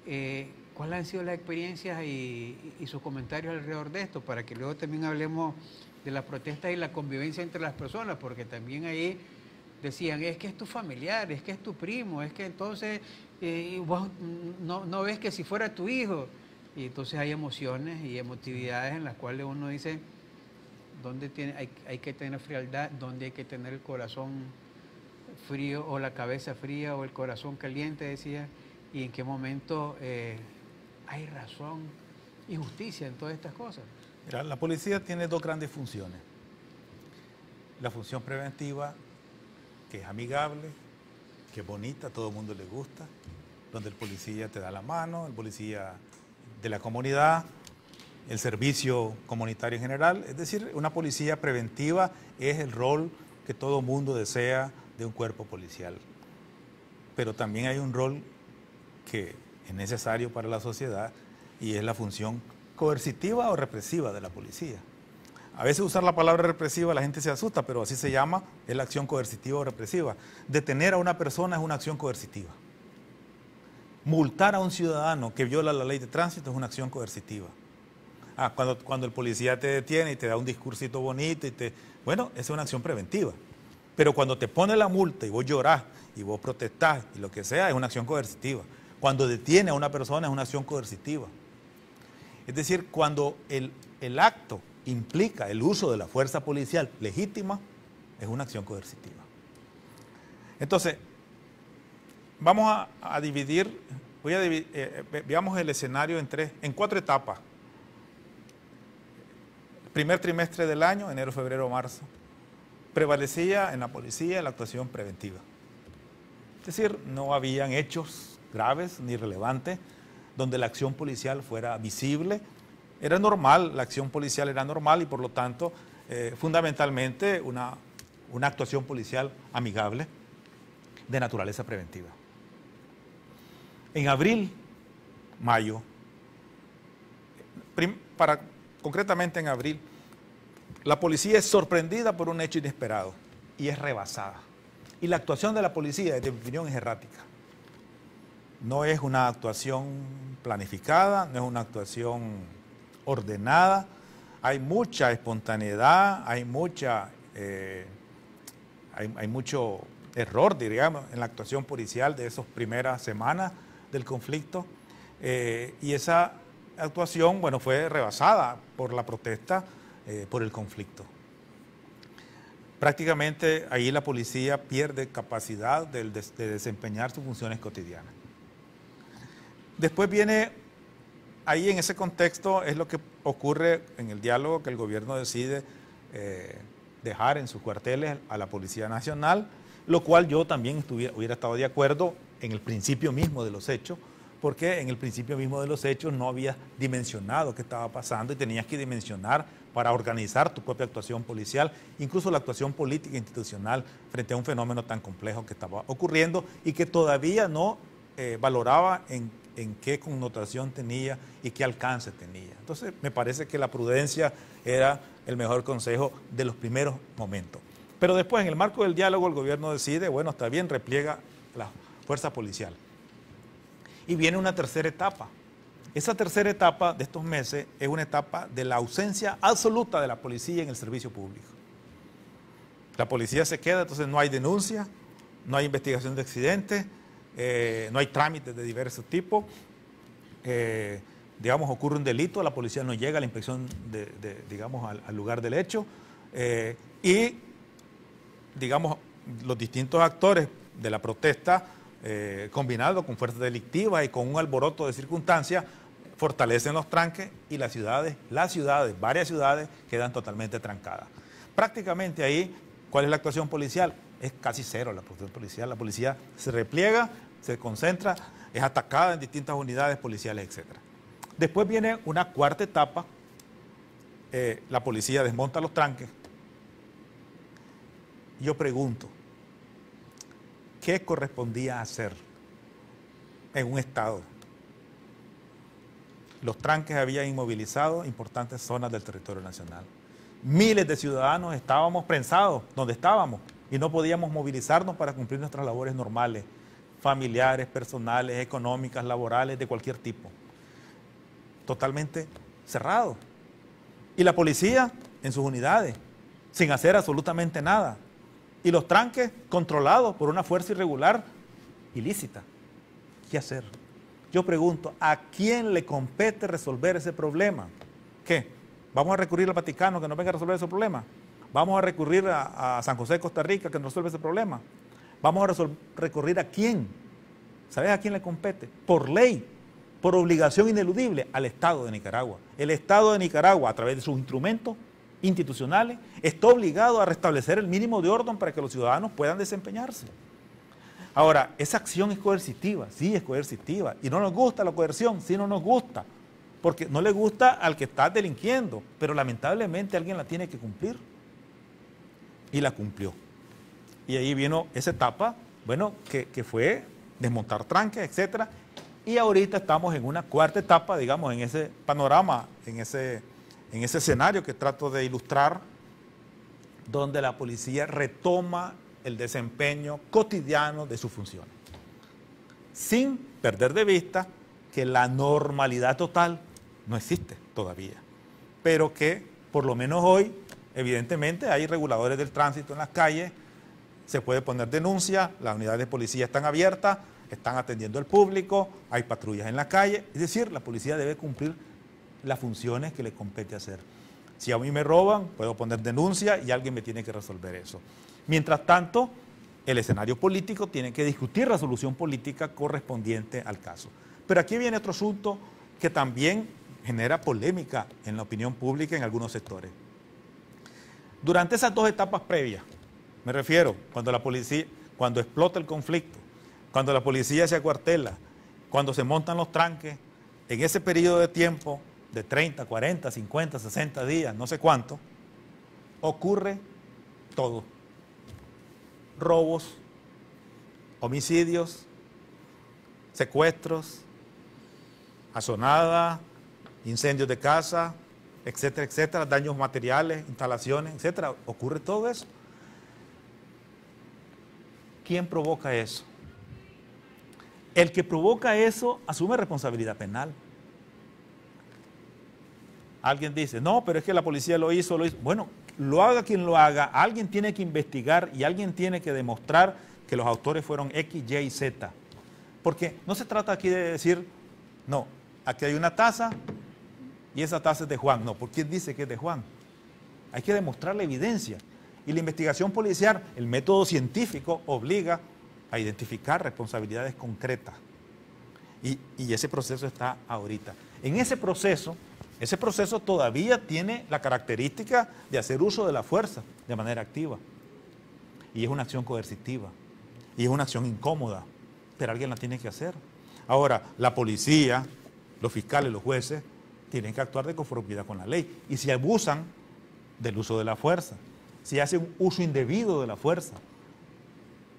Eh, ¿Cuáles han sido las experiencias y, y, sus comentarios alrededor de esto? Para que luego también hablemos de las protestas y la convivencia entre las personas, porque también ahí decían, es que es tu familiar, es que es tu primo, es que entonces eh, vos no, no ves que si fuera tu hijo. Y entonces hay emociones y emotividades en las cuales uno dice, ¿dónde tiene, hay, hay que tener frialdad? ¿Dónde hay que tener el corazón frío o la cabeza fría o el corazón caliente, decía? ¿Y en qué momento eh, hay razón y justicia en todas estas cosas? La policía tiene dos grandes funciones. La función preventiva, que es amigable, que es bonita, a todo el mundo le gusta, donde el policía te da la mano, el policía de la comunidad, el servicio comunitario en general. Es decir, una policía preventiva es el rol que todo mundo desea de un cuerpo policial. Pero también hay un rol que es necesario para la sociedad y es la función coercitiva o represiva de la policía. A veces usar la palabra represiva la gente se asusta, pero así se llama, es la acción coercitiva o represiva. Detener a una persona es una acción coercitiva. Multar a un ciudadano que viola la ley de tránsito es una acción coercitiva. Ah, cuando, cuando el policía te detiene y te da un discursito bonito y te... Bueno, es una acción preventiva. Pero cuando te pone la multa y vos llorás y vos protestás y lo que sea, es una acción coercitiva. Cuando detiene a una persona es una acción coercitiva. Es decir, cuando el, el acto implica el uso de la fuerza policial legítima, es una acción coercitiva. Entonces, vamos a, dividir, voy a dividir, eh, veamos el escenario en, tres, en cuatro etapas. Primer trimestre del año, enero, febrero, marzo, prevalecía en la policía la actuación preventiva. Es decir, no habían hechos graves ni relevantes donde la acción policial fuera visible. Era normal, la acción policial era normal y por lo tanto, eh, fundamentalmente, una, una actuación policial amigable de naturaleza preventiva. En abril, mayo, para, concretamente en abril, la policía es sorprendida por un hecho inesperado y es rebasada. Y la actuación de la policía, desde mi opinión, es errática. No es una actuación planificada, no es una actuación ordenada, hay mucha espontaneidad, hay, mucha, eh, hay, mucho error, diríamos, en la actuación policial de esas primeras semanas del conflicto. Eh, y esa actuación, bueno, fue rebasada por la protesta, eh, por el conflicto. Prácticamente ahí la policía pierde capacidad de, de desempeñar sus funciones cotidianas. Después viene, ahí en ese contexto es lo que ocurre en el diálogo que el gobierno decide eh, dejar en sus cuarteles a la Policía Nacional, lo cual yo también estuviera, hubiera estado de acuerdo en el principio mismo de los hechos, porque en el principio mismo de los hechos no había dimensionado qué estaba pasando y tenías que dimensionar para organizar tu propia actuación policial, incluso la actuación política e institucional frente a un fenómeno tan complejo que estaba ocurriendo y que todavía no eh, valoraba en en qué connotación tenía y qué alcance tenía. Entonces, me parece que la prudencia era el mejor consejo de los primeros momentos. Pero después, en el marco del diálogo, el gobierno decide, bueno, está bien, repliega la fuerza policial. Y viene una tercera etapa. Esa tercera etapa de estos meses es una etapa de la ausencia absoluta de la policía en el servicio público. La policía se queda, entonces no hay denuncia, no hay investigación de accidentes, eh, no hay trámites de diversos tipos. Eh, digamos, ocurre un delito, la policía no llega a la inspección, digamos, al, lugar del hecho. Eh, y, digamos, los distintos actores de la protesta, combinado con fuerzas delictivas y con un alboroto de circunstancias, fortalecen los tranques y las ciudades, las ciudades, varias ciudades, quedan totalmente trancadas. Prácticamente ahí, ¿cuál es la actuación policial? es casi cero la actuación policial. La policía se repliega, se concentra, es atacada en distintas unidades policiales, etc. Después viene una cuarta etapa, eh, la policía desmonta los tranques. Yo pregunto, ¿qué correspondía hacer en un estado? Los tranques habían inmovilizado importantes zonas del territorio nacional. Miles de ciudadanos estábamos prensados donde estábamos y no podíamos movilizarnos para cumplir nuestras labores normales, familiares, personales, económicas, laborales, de cualquier tipo. Totalmente cerrado. Y la policía en sus unidades, sin hacer absolutamente nada. Y los tranques controlados por una fuerza irregular ilícita. ¿Qué hacer? Yo pregunto, ¿a quién le compete resolver ese problema? ¿Qué? ¿Vamos a recurrir al Vaticano que nos venga a resolver ese problema? ¿Vamos a recurrir a, San José de Costa Rica que nos resuelva ese problema? ¿Vamos a recurrir a quién? ¿Sabes a quién le compete? Por ley, por obligación ineludible, al Estado de Nicaragua. El Estado de Nicaragua, a través de sus instrumentos institucionales, está obligado a restablecer el mínimo de orden para que los ciudadanos puedan desempeñarse. Ahora, esa acción es coercitiva, sí es coercitiva. Y no nos gusta la coerción, sí no nos gusta. Porque no le gusta al que está delinquiendo, pero lamentablemente alguien la tiene que cumplir. Y la cumplió. Y ahí vino esa etapa, bueno, que, que fue desmontar tranques, etcétera. Y ahorita estamos en una cuarta etapa, digamos, en ese panorama, en ese, en ese escenario que trato de ilustrar, donde la policía retoma el desempeño cotidiano de sus funciones, sin perder de vista que la normalidad total no existe todavía, pero que por lo menos hoy, evidentemente, hay reguladores del tránsito en las calles, se puede poner denuncia, las unidades de policía están abiertas, están atendiendo al público, hay patrullas en la calle, es decir, la policía debe cumplir las funciones que le compete hacer. Si a mí me roban, puedo poner denuncia y alguien me tiene que resolver eso. Mientras tanto, el escenario político tiene que discutir la solución política correspondiente al caso. Pero aquí viene otro asunto que también genera polémica en la opinión pública en algunos sectores. Durante esas dos etapas previas, me refiero cuando la policía, cuando explota el conflicto, cuando la policía se acuartela, cuando se montan los tranques, en ese periodo de tiempo de 30, 40, 50, 60 días, no sé cuánto, ocurre todo. Robos, homicidios, secuestros, azonada, incendios de casa, etcétera, etcétera, daños materiales, instalaciones, etcétera. Ocurre todo eso. ¿Quién provoca eso? El que provoca eso asume responsabilidad penal. Alguien dice, no, pero es que la policía lo hizo, lo hizo. Bueno, lo haga quien lo haga, alguien tiene que investigar y alguien tiene que demostrar que los autores fueron X, Y y Z. Porque no se trata aquí de decir, no, aquí hay una taza y esa taza es de Juan. No, ¿por quién dice que es de Juan? Hay que demostrar la evidencia. Y la investigación policial, el método científico, obliga a identificar responsabilidades concretas. Y, ese proceso está ahorita. En ese proceso, ese proceso todavía tiene la característica de hacer uso de la fuerza de manera activa. Y es una acción coercitiva. Y es una acción incómoda. Pero alguien la tiene que hacer. Ahora, la policía, los fiscales, los jueces, tienen que actuar de conformidad con la ley. Y si abusan del uso de la fuerza, si hacen uso indebido de la fuerza,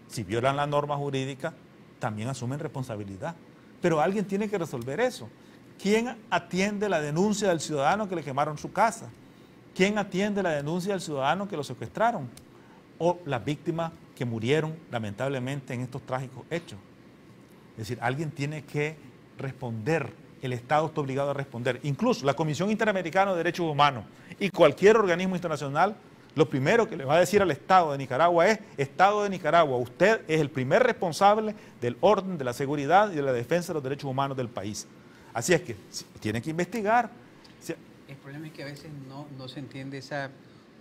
si violan la norma jurídica, también asumen responsabilidad. Pero alguien tiene que resolver eso. ¿Quién atiende la denuncia del ciudadano que le quemaron su casa? ¿Quién atiende la denuncia del ciudadano que lo secuestraron? O las víctimas que murieron lamentablemente en estos trágicos hechos. Es decir, alguien tiene que responder, el Estado está obligado a responder. Incluso la Comisión Interamericana de Derechos Humanos y cualquier organismo internacional, lo primero que le va a decir al Estado de Nicaragua es, Estado de Nicaragua, usted es el primer responsable del orden, de la seguridad y de la defensa de los derechos humanos del país. Así es que tiene que investigar. El problema es que a veces no, no se entiende esa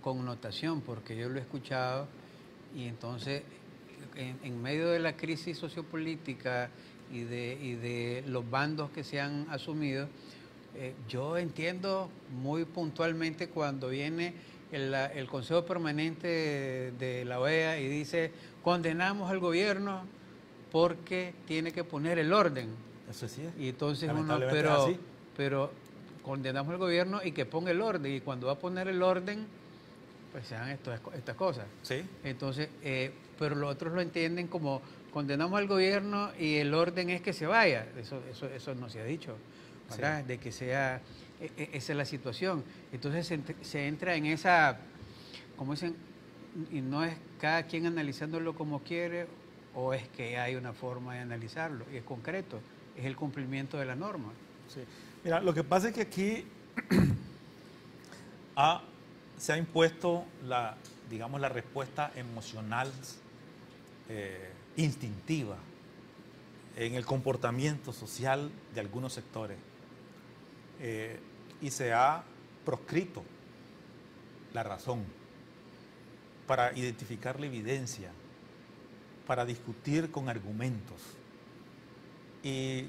connotación, porque yo lo he escuchado y entonces en, en medio de la crisis sociopolítica y de, y de los bandos que se han asumido, eh, yo entiendo muy puntualmente cuando viene el, Consejo Permanente de, la OEA y dice, condenamos al gobierno porque tiene que poner el orden. Eso sí es. Y entonces uno, pero, así. pero condenamos al gobierno y que ponga el orden. Y cuando va a poner el orden, pues se dan estas, cosas. Sí. Entonces, eh, pero los otros lo entienden como condenamos al gobierno y el orden es que se vaya. Eso, eso, eso no se ha dicho, ¿verdad? De que sea, esa es la situación. Entonces se, ent- se entra en esa, como dicen, y no es cada quien analizándolo como quiere o es que hay una forma de analizarlo y es concreto, es el cumplimiento de la norma. Sí. Mira, lo que pasa es que aquí se ha impuesto la, digamos, la respuesta emocional eh, instintiva en el comportamiento social de algunos sectores. Eh, y se ha proscrito la razón para identificar la evidencia, para discutir con argumentos. Y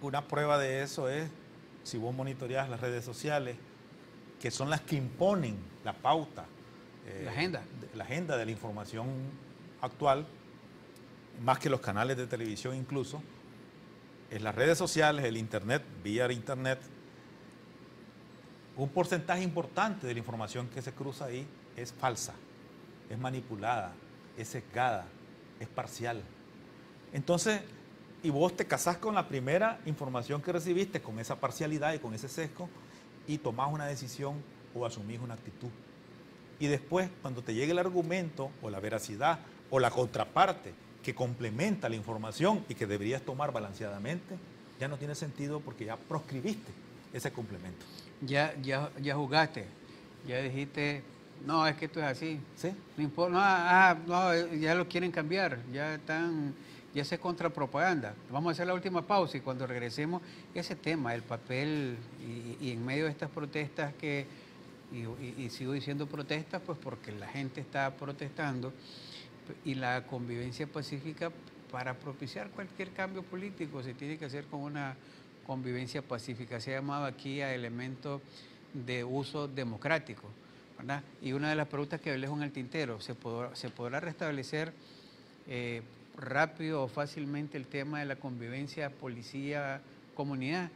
una prueba de eso es si vos monitoreás las redes sociales, que son las que imponen la pauta. eh, La agenda. de- La agenda de la información actual, más que los canales de televisión incluso, en las redes sociales, el Internet, vía Internet, un porcentaje importante de la información que se cruza ahí es falsa, es manipulada, es sesgada, es parcial. Entonces, y vos te casás con la primera información que recibiste, con esa parcialidad y con ese sesgo, y tomás una decisión o asumís una actitud. Y después, cuando te llegue el argumento o la veracidad o la contraparte que complementa la información y que deberías tomar balanceadamente, ya no tiene sentido porque ya proscribiste ese complemento. Ya, ya, ya jugaste, ya dijiste, no, es que esto es así. ¿Sí? No importa, no, ah, no, ya lo quieren cambiar, ya están, ya se contrapropaganda. Vamos a hacer la última pausa y cuando regresemos, ese tema, el papel y, y en medio de estas protestas que, y, y- y sigo diciendo protestas, pues porque la gente está protestando y la convivencia pacífica para propiciar cualquier cambio político se tiene que hacer con una convivencia pacífica. Se ha llamado aquí a elemento de uso democrático. ¿verdad? Y una de las preguntas que dejo en el tintero, ¿se podrá, se podrá restablecer eh, rápido o fácilmente el tema de la convivencia policía-comunidad?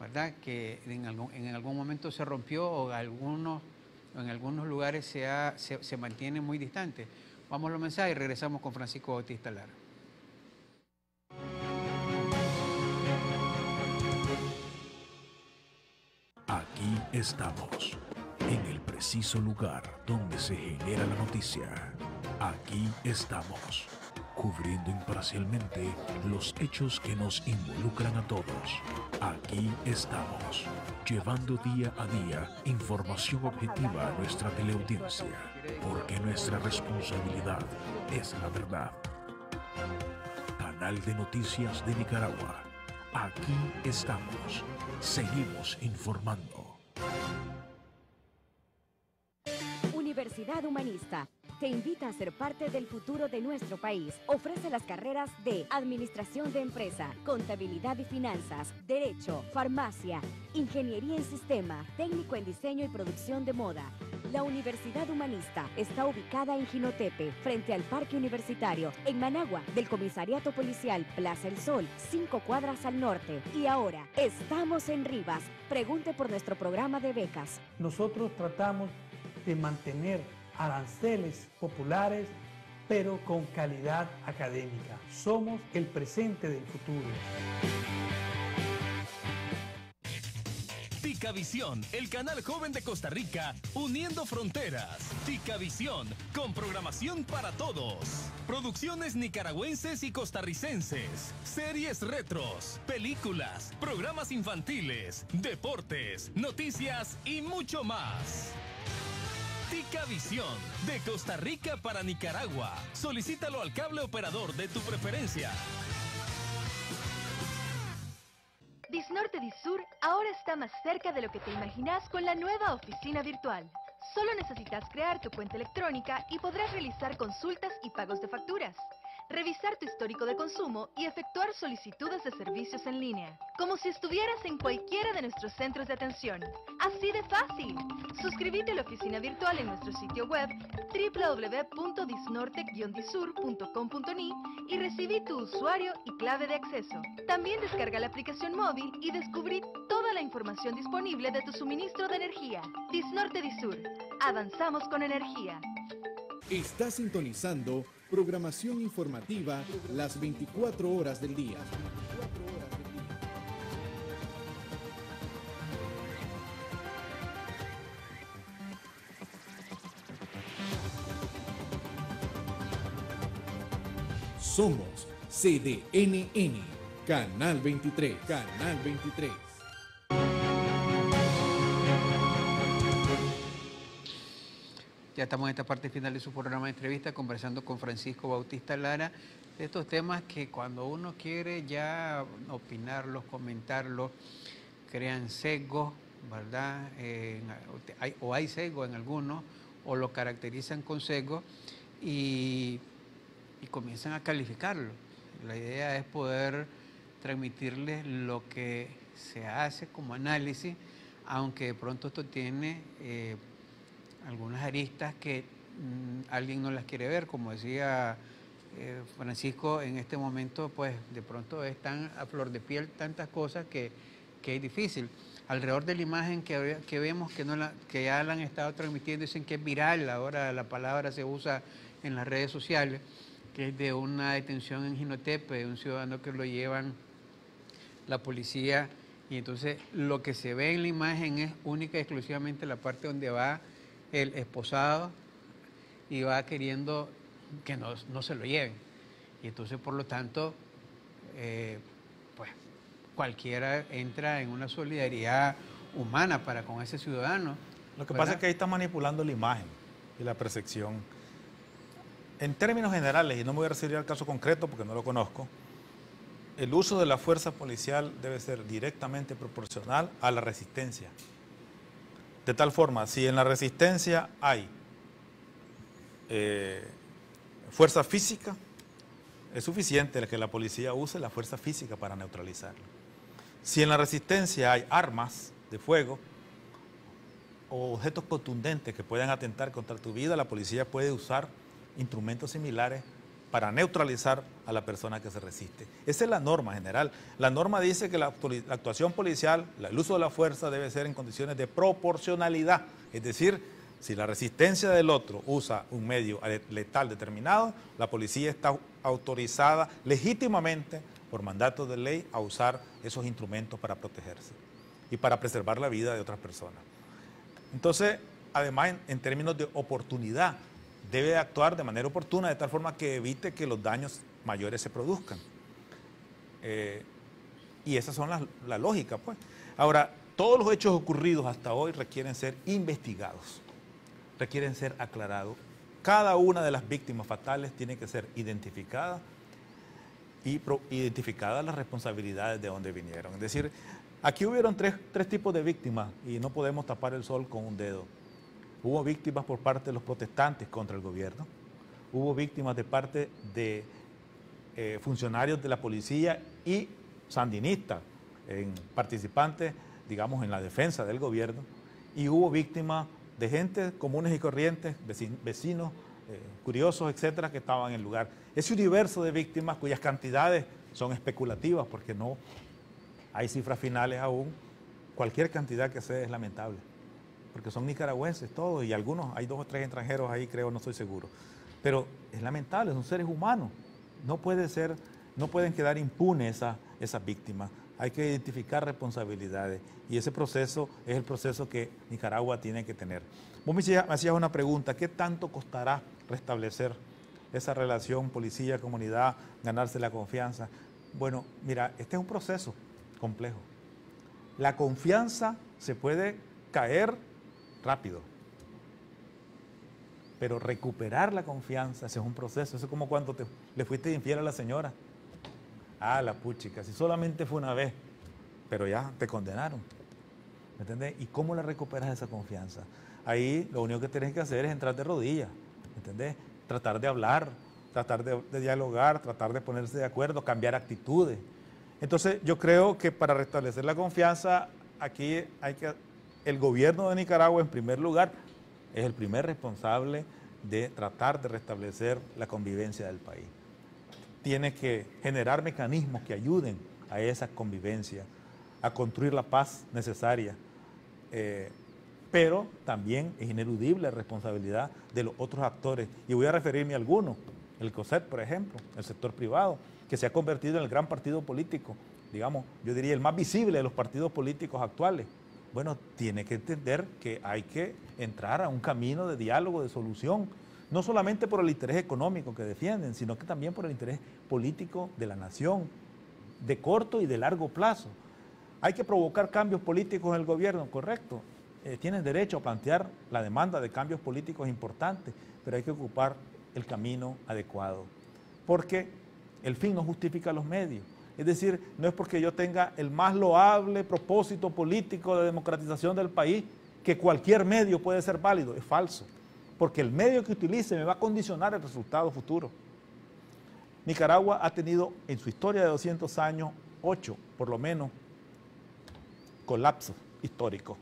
¿verdad? Que en algún, en algún momento se rompió o en algunos lugares se, se mantiene muy distante. Vamos a los mensajes y regresamos con Francisco Bautista Lara. Estamos, en el preciso lugar donde se genera la noticia. Aquí estamos, cubriendo imparcialmente los hechos que nos involucran a todos. Aquí estamos, llevando día a día información objetiva a nuestra teleaudiencia, porque nuestra responsabilidad es la verdad. Canal de Noticias de Nicaragua. Aquí estamos. Seguimos informando. Universidad Humanista te invita a ser parte del futuro de nuestro país. Ofrece las carreras de Administración de Empresa, Contabilidad y Finanzas, Derecho, Farmacia, Ingeniería en Sistema, Técnico en Diseño y Producción de Moda. La Universidad Humanista está ubicada en Jinotepe, frente al Parque Universitario, en Managua, del Comisariato Policial Plaza El Sol, cinco cuadras al norte. Y ahora, estamos en Rivas. Pregunte por nuestro programa de becas. Nosotros tratamos de mantener aranceles populares, pero con calidad académica. Somos el presente del futuro. Ticavisión, el canal joven de Costa Rica, uniendo fronteras. Ticavisión, con programación para todos. Producciones nicaragüenses y costarricenses, series retros, películas, programas infantiles, deportes, noticias y mucho más. Ticavisión, de Costa Rica para Nicaragua. Solicítalo al cable operador de tu preferencia. Disnorte Disur ahora está más cerca de lo que te imaginas con la nueva oficina virtual. Solo necesitas crear tu cuenta electrónica y podrás realizar consultas y pagos de facturas, revisar tu histórico de consumo y efectuar solicitudes de servicios en línea, como si estuvieras en cualquiera de nuestros centros de atención. Así de fácil. Suscríbete a la oficina virtual en nuestro sitio web www.disnorte-disur.com.ni y recibí tu usuario y clave de acceso. También descarga la aplicación móvil y descubrí toda la información disponible de tu suministro de energía. Disnorte Disur. Avanzamos con energía. Está sintonizando Programación informativa las 24 horas del día. Somos CDNN, Canal 23, Canal 23. Ya estamos en esta parte final de su programa de entrevista conversando con Francisco Bautista Lara de estos temas que cuando uno quiere ya opinarlos, comentarlos, crean sesgos, ¿verdad? O hay sesgo en algunos, o lo caracterizan con sesgo y, y comienzan a calificarlo. La idea es poder transmitirles lo que se hace como análisis, aunque de pronto esto tiene eh, algunas aristas que mm, alguien no las quiere ver, como decía eh, Francisco, en este momento pues de pronto están a flor de piel tantas cosas que, que es difícil. Alrededor de la imagen que, que vemos que, no la, que ya la han estado transmitiendo, dicen que es viral, ahora la palabra se usa en las redes sociales, que es de una detención en Ginotepe, de un ciudadano que lo llevan la policía y entonces lo que se ve en la imagen es única y exclusivamente la parte donde va el esposado y va queriendo que no, no se lo lleven. Y entonces, por lo tanto, eh, pues cualquiera entra en una solidaridad humana para con ese ciudadano. Lo que pasa es que ahí está manipulando la imagen y la percepción. En términos generales, y no me voy a referir al caso concreto porque no lo conozco, el uso de la fuerza policial debe ser directamente proporcional a la resistencia. De tal forma, si en la resistencia hay eh, fuerza física, es suficiente que la policía use la fuerza física para neutralizarlo. Si en la resistencia hay armas de fuego o objetos contundentes que puedan atentar contra tu vida, la policía puede usar instrumentos similares para neutralizar a la persona que se resiste. Esa es la norma general. La norma dice que la, actuación policial, el uso de la fuerza debe ser en condiciones de proporcionalidad. Es decir, si la resistencia del otro usa un medio letal determinado, la policía está autorizada legítimamente por mandato de ley a usar esos instrumentos para protegerse y para preservar la vida de otras personas. Entonces, además, en términos de oportunidad, debe actuar de manera oportuna de tal forma que evite que los daños mayores se produzcan. Eh, y esas son las la lógica, pues. Ahora, todos los hechos ocurridos hasta hoy requieren ser investigados, requieren ser aclarados. Cada una de las víctimas fatales tiene que ser identificada y identificadas las responsabilidades de dónde vinieron. Es decir, aquí hubieron tres, tres tipos de víctimas y no podemos tapar el sol con un dedo. Hubo víctimas por parte de los protestantes contra el gobierno, hubo víctimas de parte de eh, funcionarios de la policía y sandinistas, en participantes, digamos, en la defensa del gobierno, y hubo víctimas de gente comunes y corrientes, vecinos, eh, curiosos, etcétera, que estaban en el lugar. Ese universo de víctimas cuyas cantidades son especulativas porque no hay cifras finales aún, cualquier cantidad que sea es lamentable porque son nicaragüenses todos y algunos, hay dos o tres extranjeros ahí, creo, no estoy seguro. Pero es lamentable, son seres humanos. No puede ser, no pueden quedar impunes esas, esas víctimas. Hay que identificar responsabilidades y ese proceso es el proceso que Nicaragua tiene que tener. Vos me hacías una pregunta, ¿qué tanto costará restablecer esa relación policía-comunidad, ganarse la confianza? Bueno, mira, este es un proceso complejo. La confianza se puede caer rápido. Pero recuperar la confianza, ese es un proceso. Eso es como cuando te, le fuiste infiel a la señora. Ah, la puchica, si solamente fue una vez, pero ya te condenaron. ¿Me entiendes? ¿Y cómo la recuperas esa confianza? Ahí lo único que tienes que hacer es entrar de rodillas, ¿me entiendes? Tratar de hablar, tratar de dialogar, tratar de ponerse de acuerdo, cambiar actitudes. Entonces yo creo que para restablecer la confianza aquí hay que el gobierno de Nicaragua, en primer lugar, es el primer responsable de tratar de restablecer la convivencia del país. Tiene que generar mecanismos que ayuden a esa convivencia, a construir la paz necesaria. Eh, pero también es ineludible la responsabilidad de los otros actores. Y voy a referirme a algunos. El COSET, por ejemplo, el sector privado, que se ha convertido en el gran partido político, digamos, yo diría el más visible de los partidos políticos actuales bueno, tiene que entender que hay que entrar a un camino de diálogo, de solución. no solamente por el interés económico que defienden, sino que también por el interés político de la nación, de corto y de largo plazo. Hay que provocar cambios políticos en el gobierno, correcto. Eh, tienen derecho a plantear la demanda de cambios políticos importantes, pero hay que ocupar el camino adecuado, porque el fin no justifica los medios. Es decir, no es porque yo tenga el más loable propósito político de democratización del país que cualquier medio puede ser válido, es falso, porque el medio que utilice me va a condicionar el resultado futuro. Nicaragua ha tenido en su historia de 200 años, ocho por lo menos, colapsos históricos.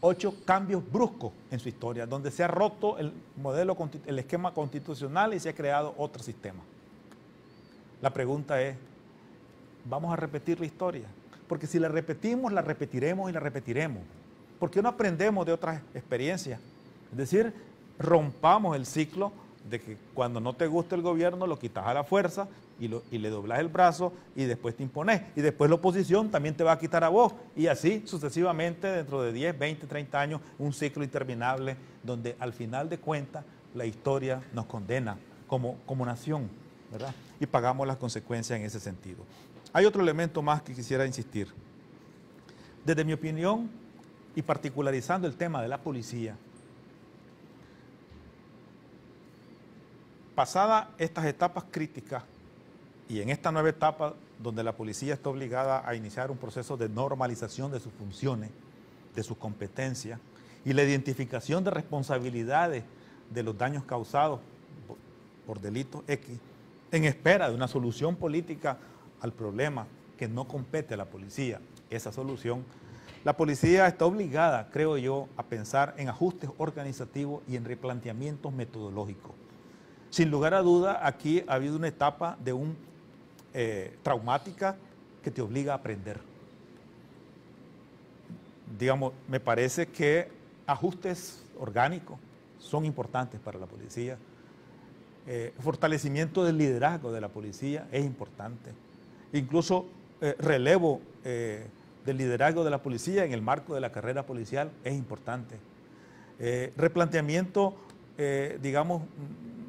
Ocho cambios bruscos en su historia, donde se ha roto el modelo, el esquema constitucional y se ha creado otro sistema. La pregunta es, ¿vamos a repetir la historia? Porque si la repetimos, la repetiremos y la repetiremos. ¿Por qué no aprendemos de otras experiencias? Es decir, rompamos el ciclo de que cuando no te gusta el gobierno lo quitas a la fuerza y, le doblas el brazo y después te impones. Y después la oposición también te va a quitar a vos. Y así sucesivamente dentro de 10, 20, 30 años, un ciclo interminable donde al final de cuentas la historia nos condena como, como nación, ¿verdad? Y pagamos las consecuencias en ese sentido. Hay otro elemento más que quisiera insistir. Desde mi opinión, y particularizando el tema de la policía, Pasada estas etapas críticas y en esta nueva etapa donde la policía está obligada a iniciar un proceso de normalización de sus funciones, de sus competencias y la identificación de responsabilidades de los daños causados por, delitos X, en espera de una solución política al problema que no compete a la policía, esa solución, la policía está obligada, creo yo, a pensar en ajustes organizativos y en replanteamientos metodológicos sin lugar a duda, aquí ha habido una etapa de un eh, traumática que te obliga a aprender. Digamos, me parece que ajustes orgánicos son importantes para la policía. Eh, fortalecimiento del liderazgo de la policía es importante. Incluso eh, relevo del liderazgo de la policía en el marco de la carrera policial es importante. replanteamiento, digamos,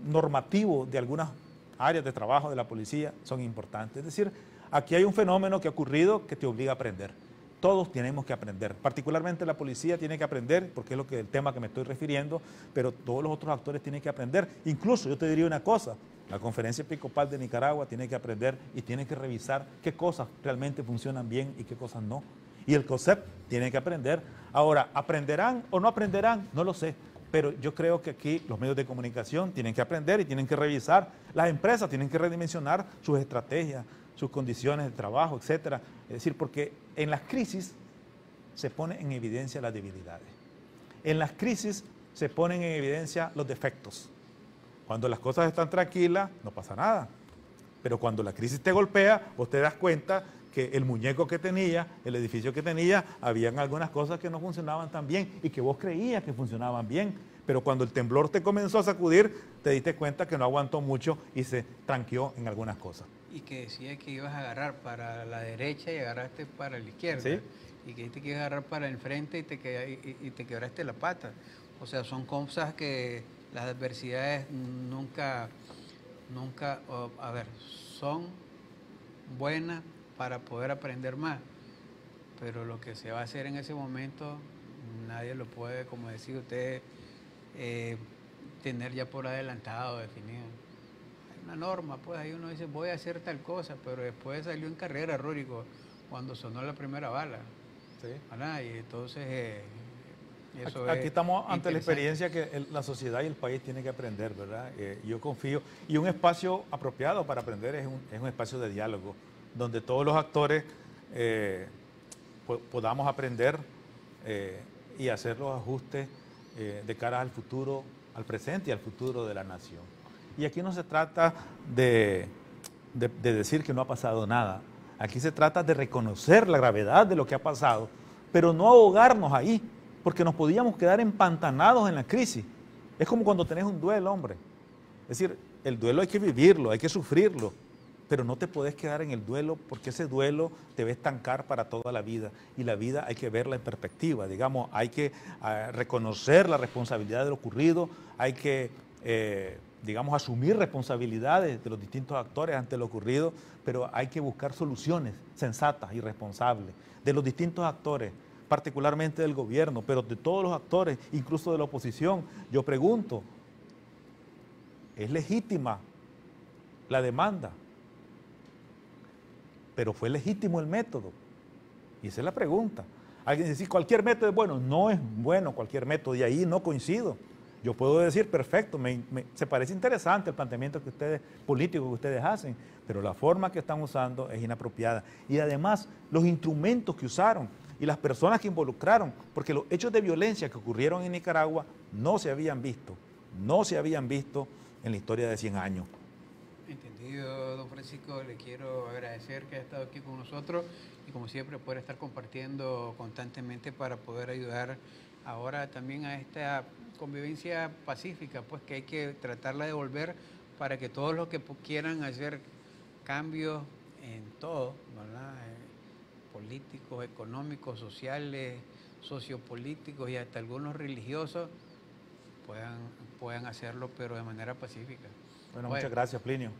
normativo de algunas áreas de trabajo de la policía son importantes. Es decir, aquí hay un fenómeno que ha ocurrido que te obliga a aprender. Todos tenemos que aprender, particularmente la policía tiene que aprender, porque es lo que el tema que me estoy refiriendo, pero todos los otros actores tienen que aprender. Incluso yo te diría una cosa, la Conferencia Episcopal de Nicaragua tiene que aprender y tiene que revisar qué cosas realmente funcionan bien y qué cosas no. Y el COSEP tiene que aprender. Ahora, ¿aprenderán o no aprenderán? No lo sé. Pero yo creo que aquí los medios de comunicación tienen que aprender y tienen que revisar. Las empresas tienen que redimensionar sus estrategias, sus condiciones de trabajo, etcétera. Es decir, porque en las crisis se ponen en evidencia las debilidades. En las crisis se ponen en evidencia los defectos. Cuando las cosas están tranquilas, no pasa nada. Pero cuando la crisis te golpea, vos te das cuenta que el muñeco que tenía, el edificio que tenía, habían algunas cosas que no funcionaban tan bien y que vos creías que funcionaban bien. Pero cuando el temblor te comenzó a sacudir, te diste cuenta que no aguantó mucho y se tranqueó en algunas cosas. Y que decía que ibas a agarrar para la derecha y agarraste para la izquierda. ¿Sí? Y que dijiste que ibas a agarrar para el frente y te, y te quebraste la pata. O sea, son cosas que las adversidades nunca, nunca, a ver, son buenas para poder aprender más. Pero lo que se va a hacer en ese momento, nadie lo puede, como decía usted, eh, tener ya por adelantado, definido. Una norma, pues ahí uno dice, voy a hacer tal cosa, pero después salió en carrera, Rúrico, cuando sonó la primera bala. Sí. Y entonces... Eh, eso aquí, estamos ante la experiencia que la sociedad y el país tienen que aprender, ¿verdad? Eh, yo confío. Y un espacio apropiado para aprender es un, es un espacio de diálogo donde todos los actores eh, podamos aprender y hacer los ajustes de cara al futuro, al presente y al futuro de la nación. Y aquí no se trata de, de decir que no ha pasado nada, aquí se trata de reconocer la gravedad de lo que ha pasado, pero no ahogarnos ahí, porque nos podíamos quedar empantanados en la crisis. Es como cuando tenés un duelo, hombre. Es decir, el duelo hay que vivirlo, hay que sufrirlo, pero no te puedes quedar en el duelo porque ese duelo te va a estancar para toda la vida y la vida hay que verla en perspectiva, digamos, hay que ah, reconocer la responsabilidad de lo ocurrido, hay que, eh, digamos, asumir responsabilidades de los distintos actores ante lo ocurrido, pero hay que buscar soluciones sensatas y responsables de los distintos actores particularmente del gobierno, pero de todos los actores, incluso de la oposición. Yo pregunto, ¿es legítima la demanda? Pero fue legítimo el método. Y esa es la pregunta. Alguien dice, cualquier método es bueno. No es bueno cualquier método, y ahí no coincido. Yo puedo decir, perfecto, se parece interesante el planteamiento que ustedes, político que ustedes hacen, pero la forma que están usando es inapropiada. Y además, los instrumentos que usaron, y las personas que involucraron, porque los hechos de violencia que ocurrieron en Nicaragua no se habían visto, no se habían visto en la historia de 100 años. Entendido, don Francisco, le quiero agradecer que haya estado aquí con nosotros y como siempre poder estar compartiendo constantemente para poder ayudar ahora también a esta convivencia pacífica, pues que hay que tratarla de volver para que todos los que quieran hacer cambios en todo, ¿verdad? políticos, económicos, sociales, sociopolíticos y hasta algunos religiosos puedan, puedan hacerlo, pero de manera pacífica. Bueno, muchas gracias, Plinio.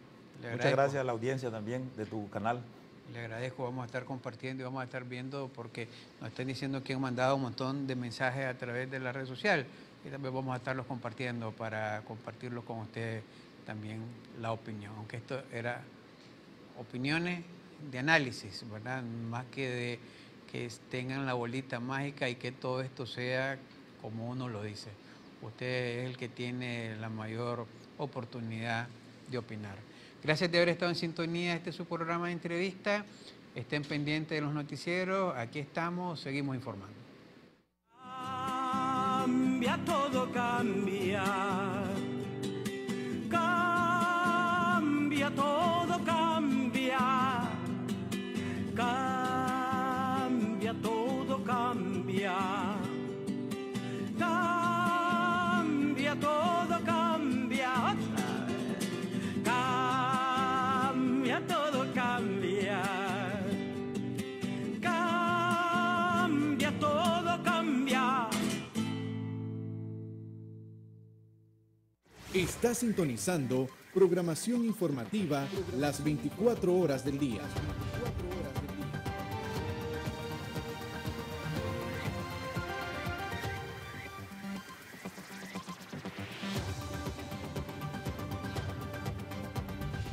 Muchas gracias a la audiencia también de tu canal. Le agradezco, vamos a estar compartiendo y vamos a estar viendo porque nos están diciendo que han mandado un montón de mensajes a través de la red social y también vamos a estarlos compartiendo para compartirlo con ustedes también la opinión, aunque esto era opiniones de análisis, ¿verdad? Más que de que tengan la bolita mágica y que todo esto sea como uno lo dice. Usted es el que tiene la mayor oportunidad de opinar. Gracias de haber estado en sintonía. Este es su programa de entrevista. Estén pendientes de los noticieros. Aquí estamos, seguimos informando. Cambia, todo cambia. Cambia, todo Está sintonizando programación informativa las 24 horas del día.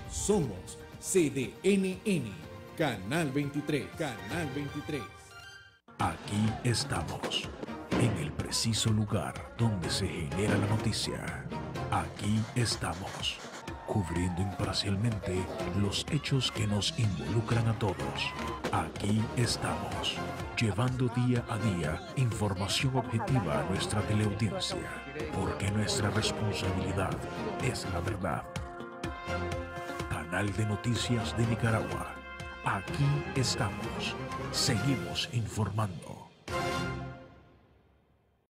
Somos CDNN, Canal 23, Canal 23. Aquí estamos, en el preciso lugar donde se genera la noticia. Aquí estamos, cubriendo imparcialmente los hechos que nos involucran a todos. Aquí estamos, llevando día a día información objetiva a nuestra teleaudiencia, porque nuestra responsabilidad es la verdad. Canal de Noticias de Nicaragua. Aquí estamos. Seguimos informando.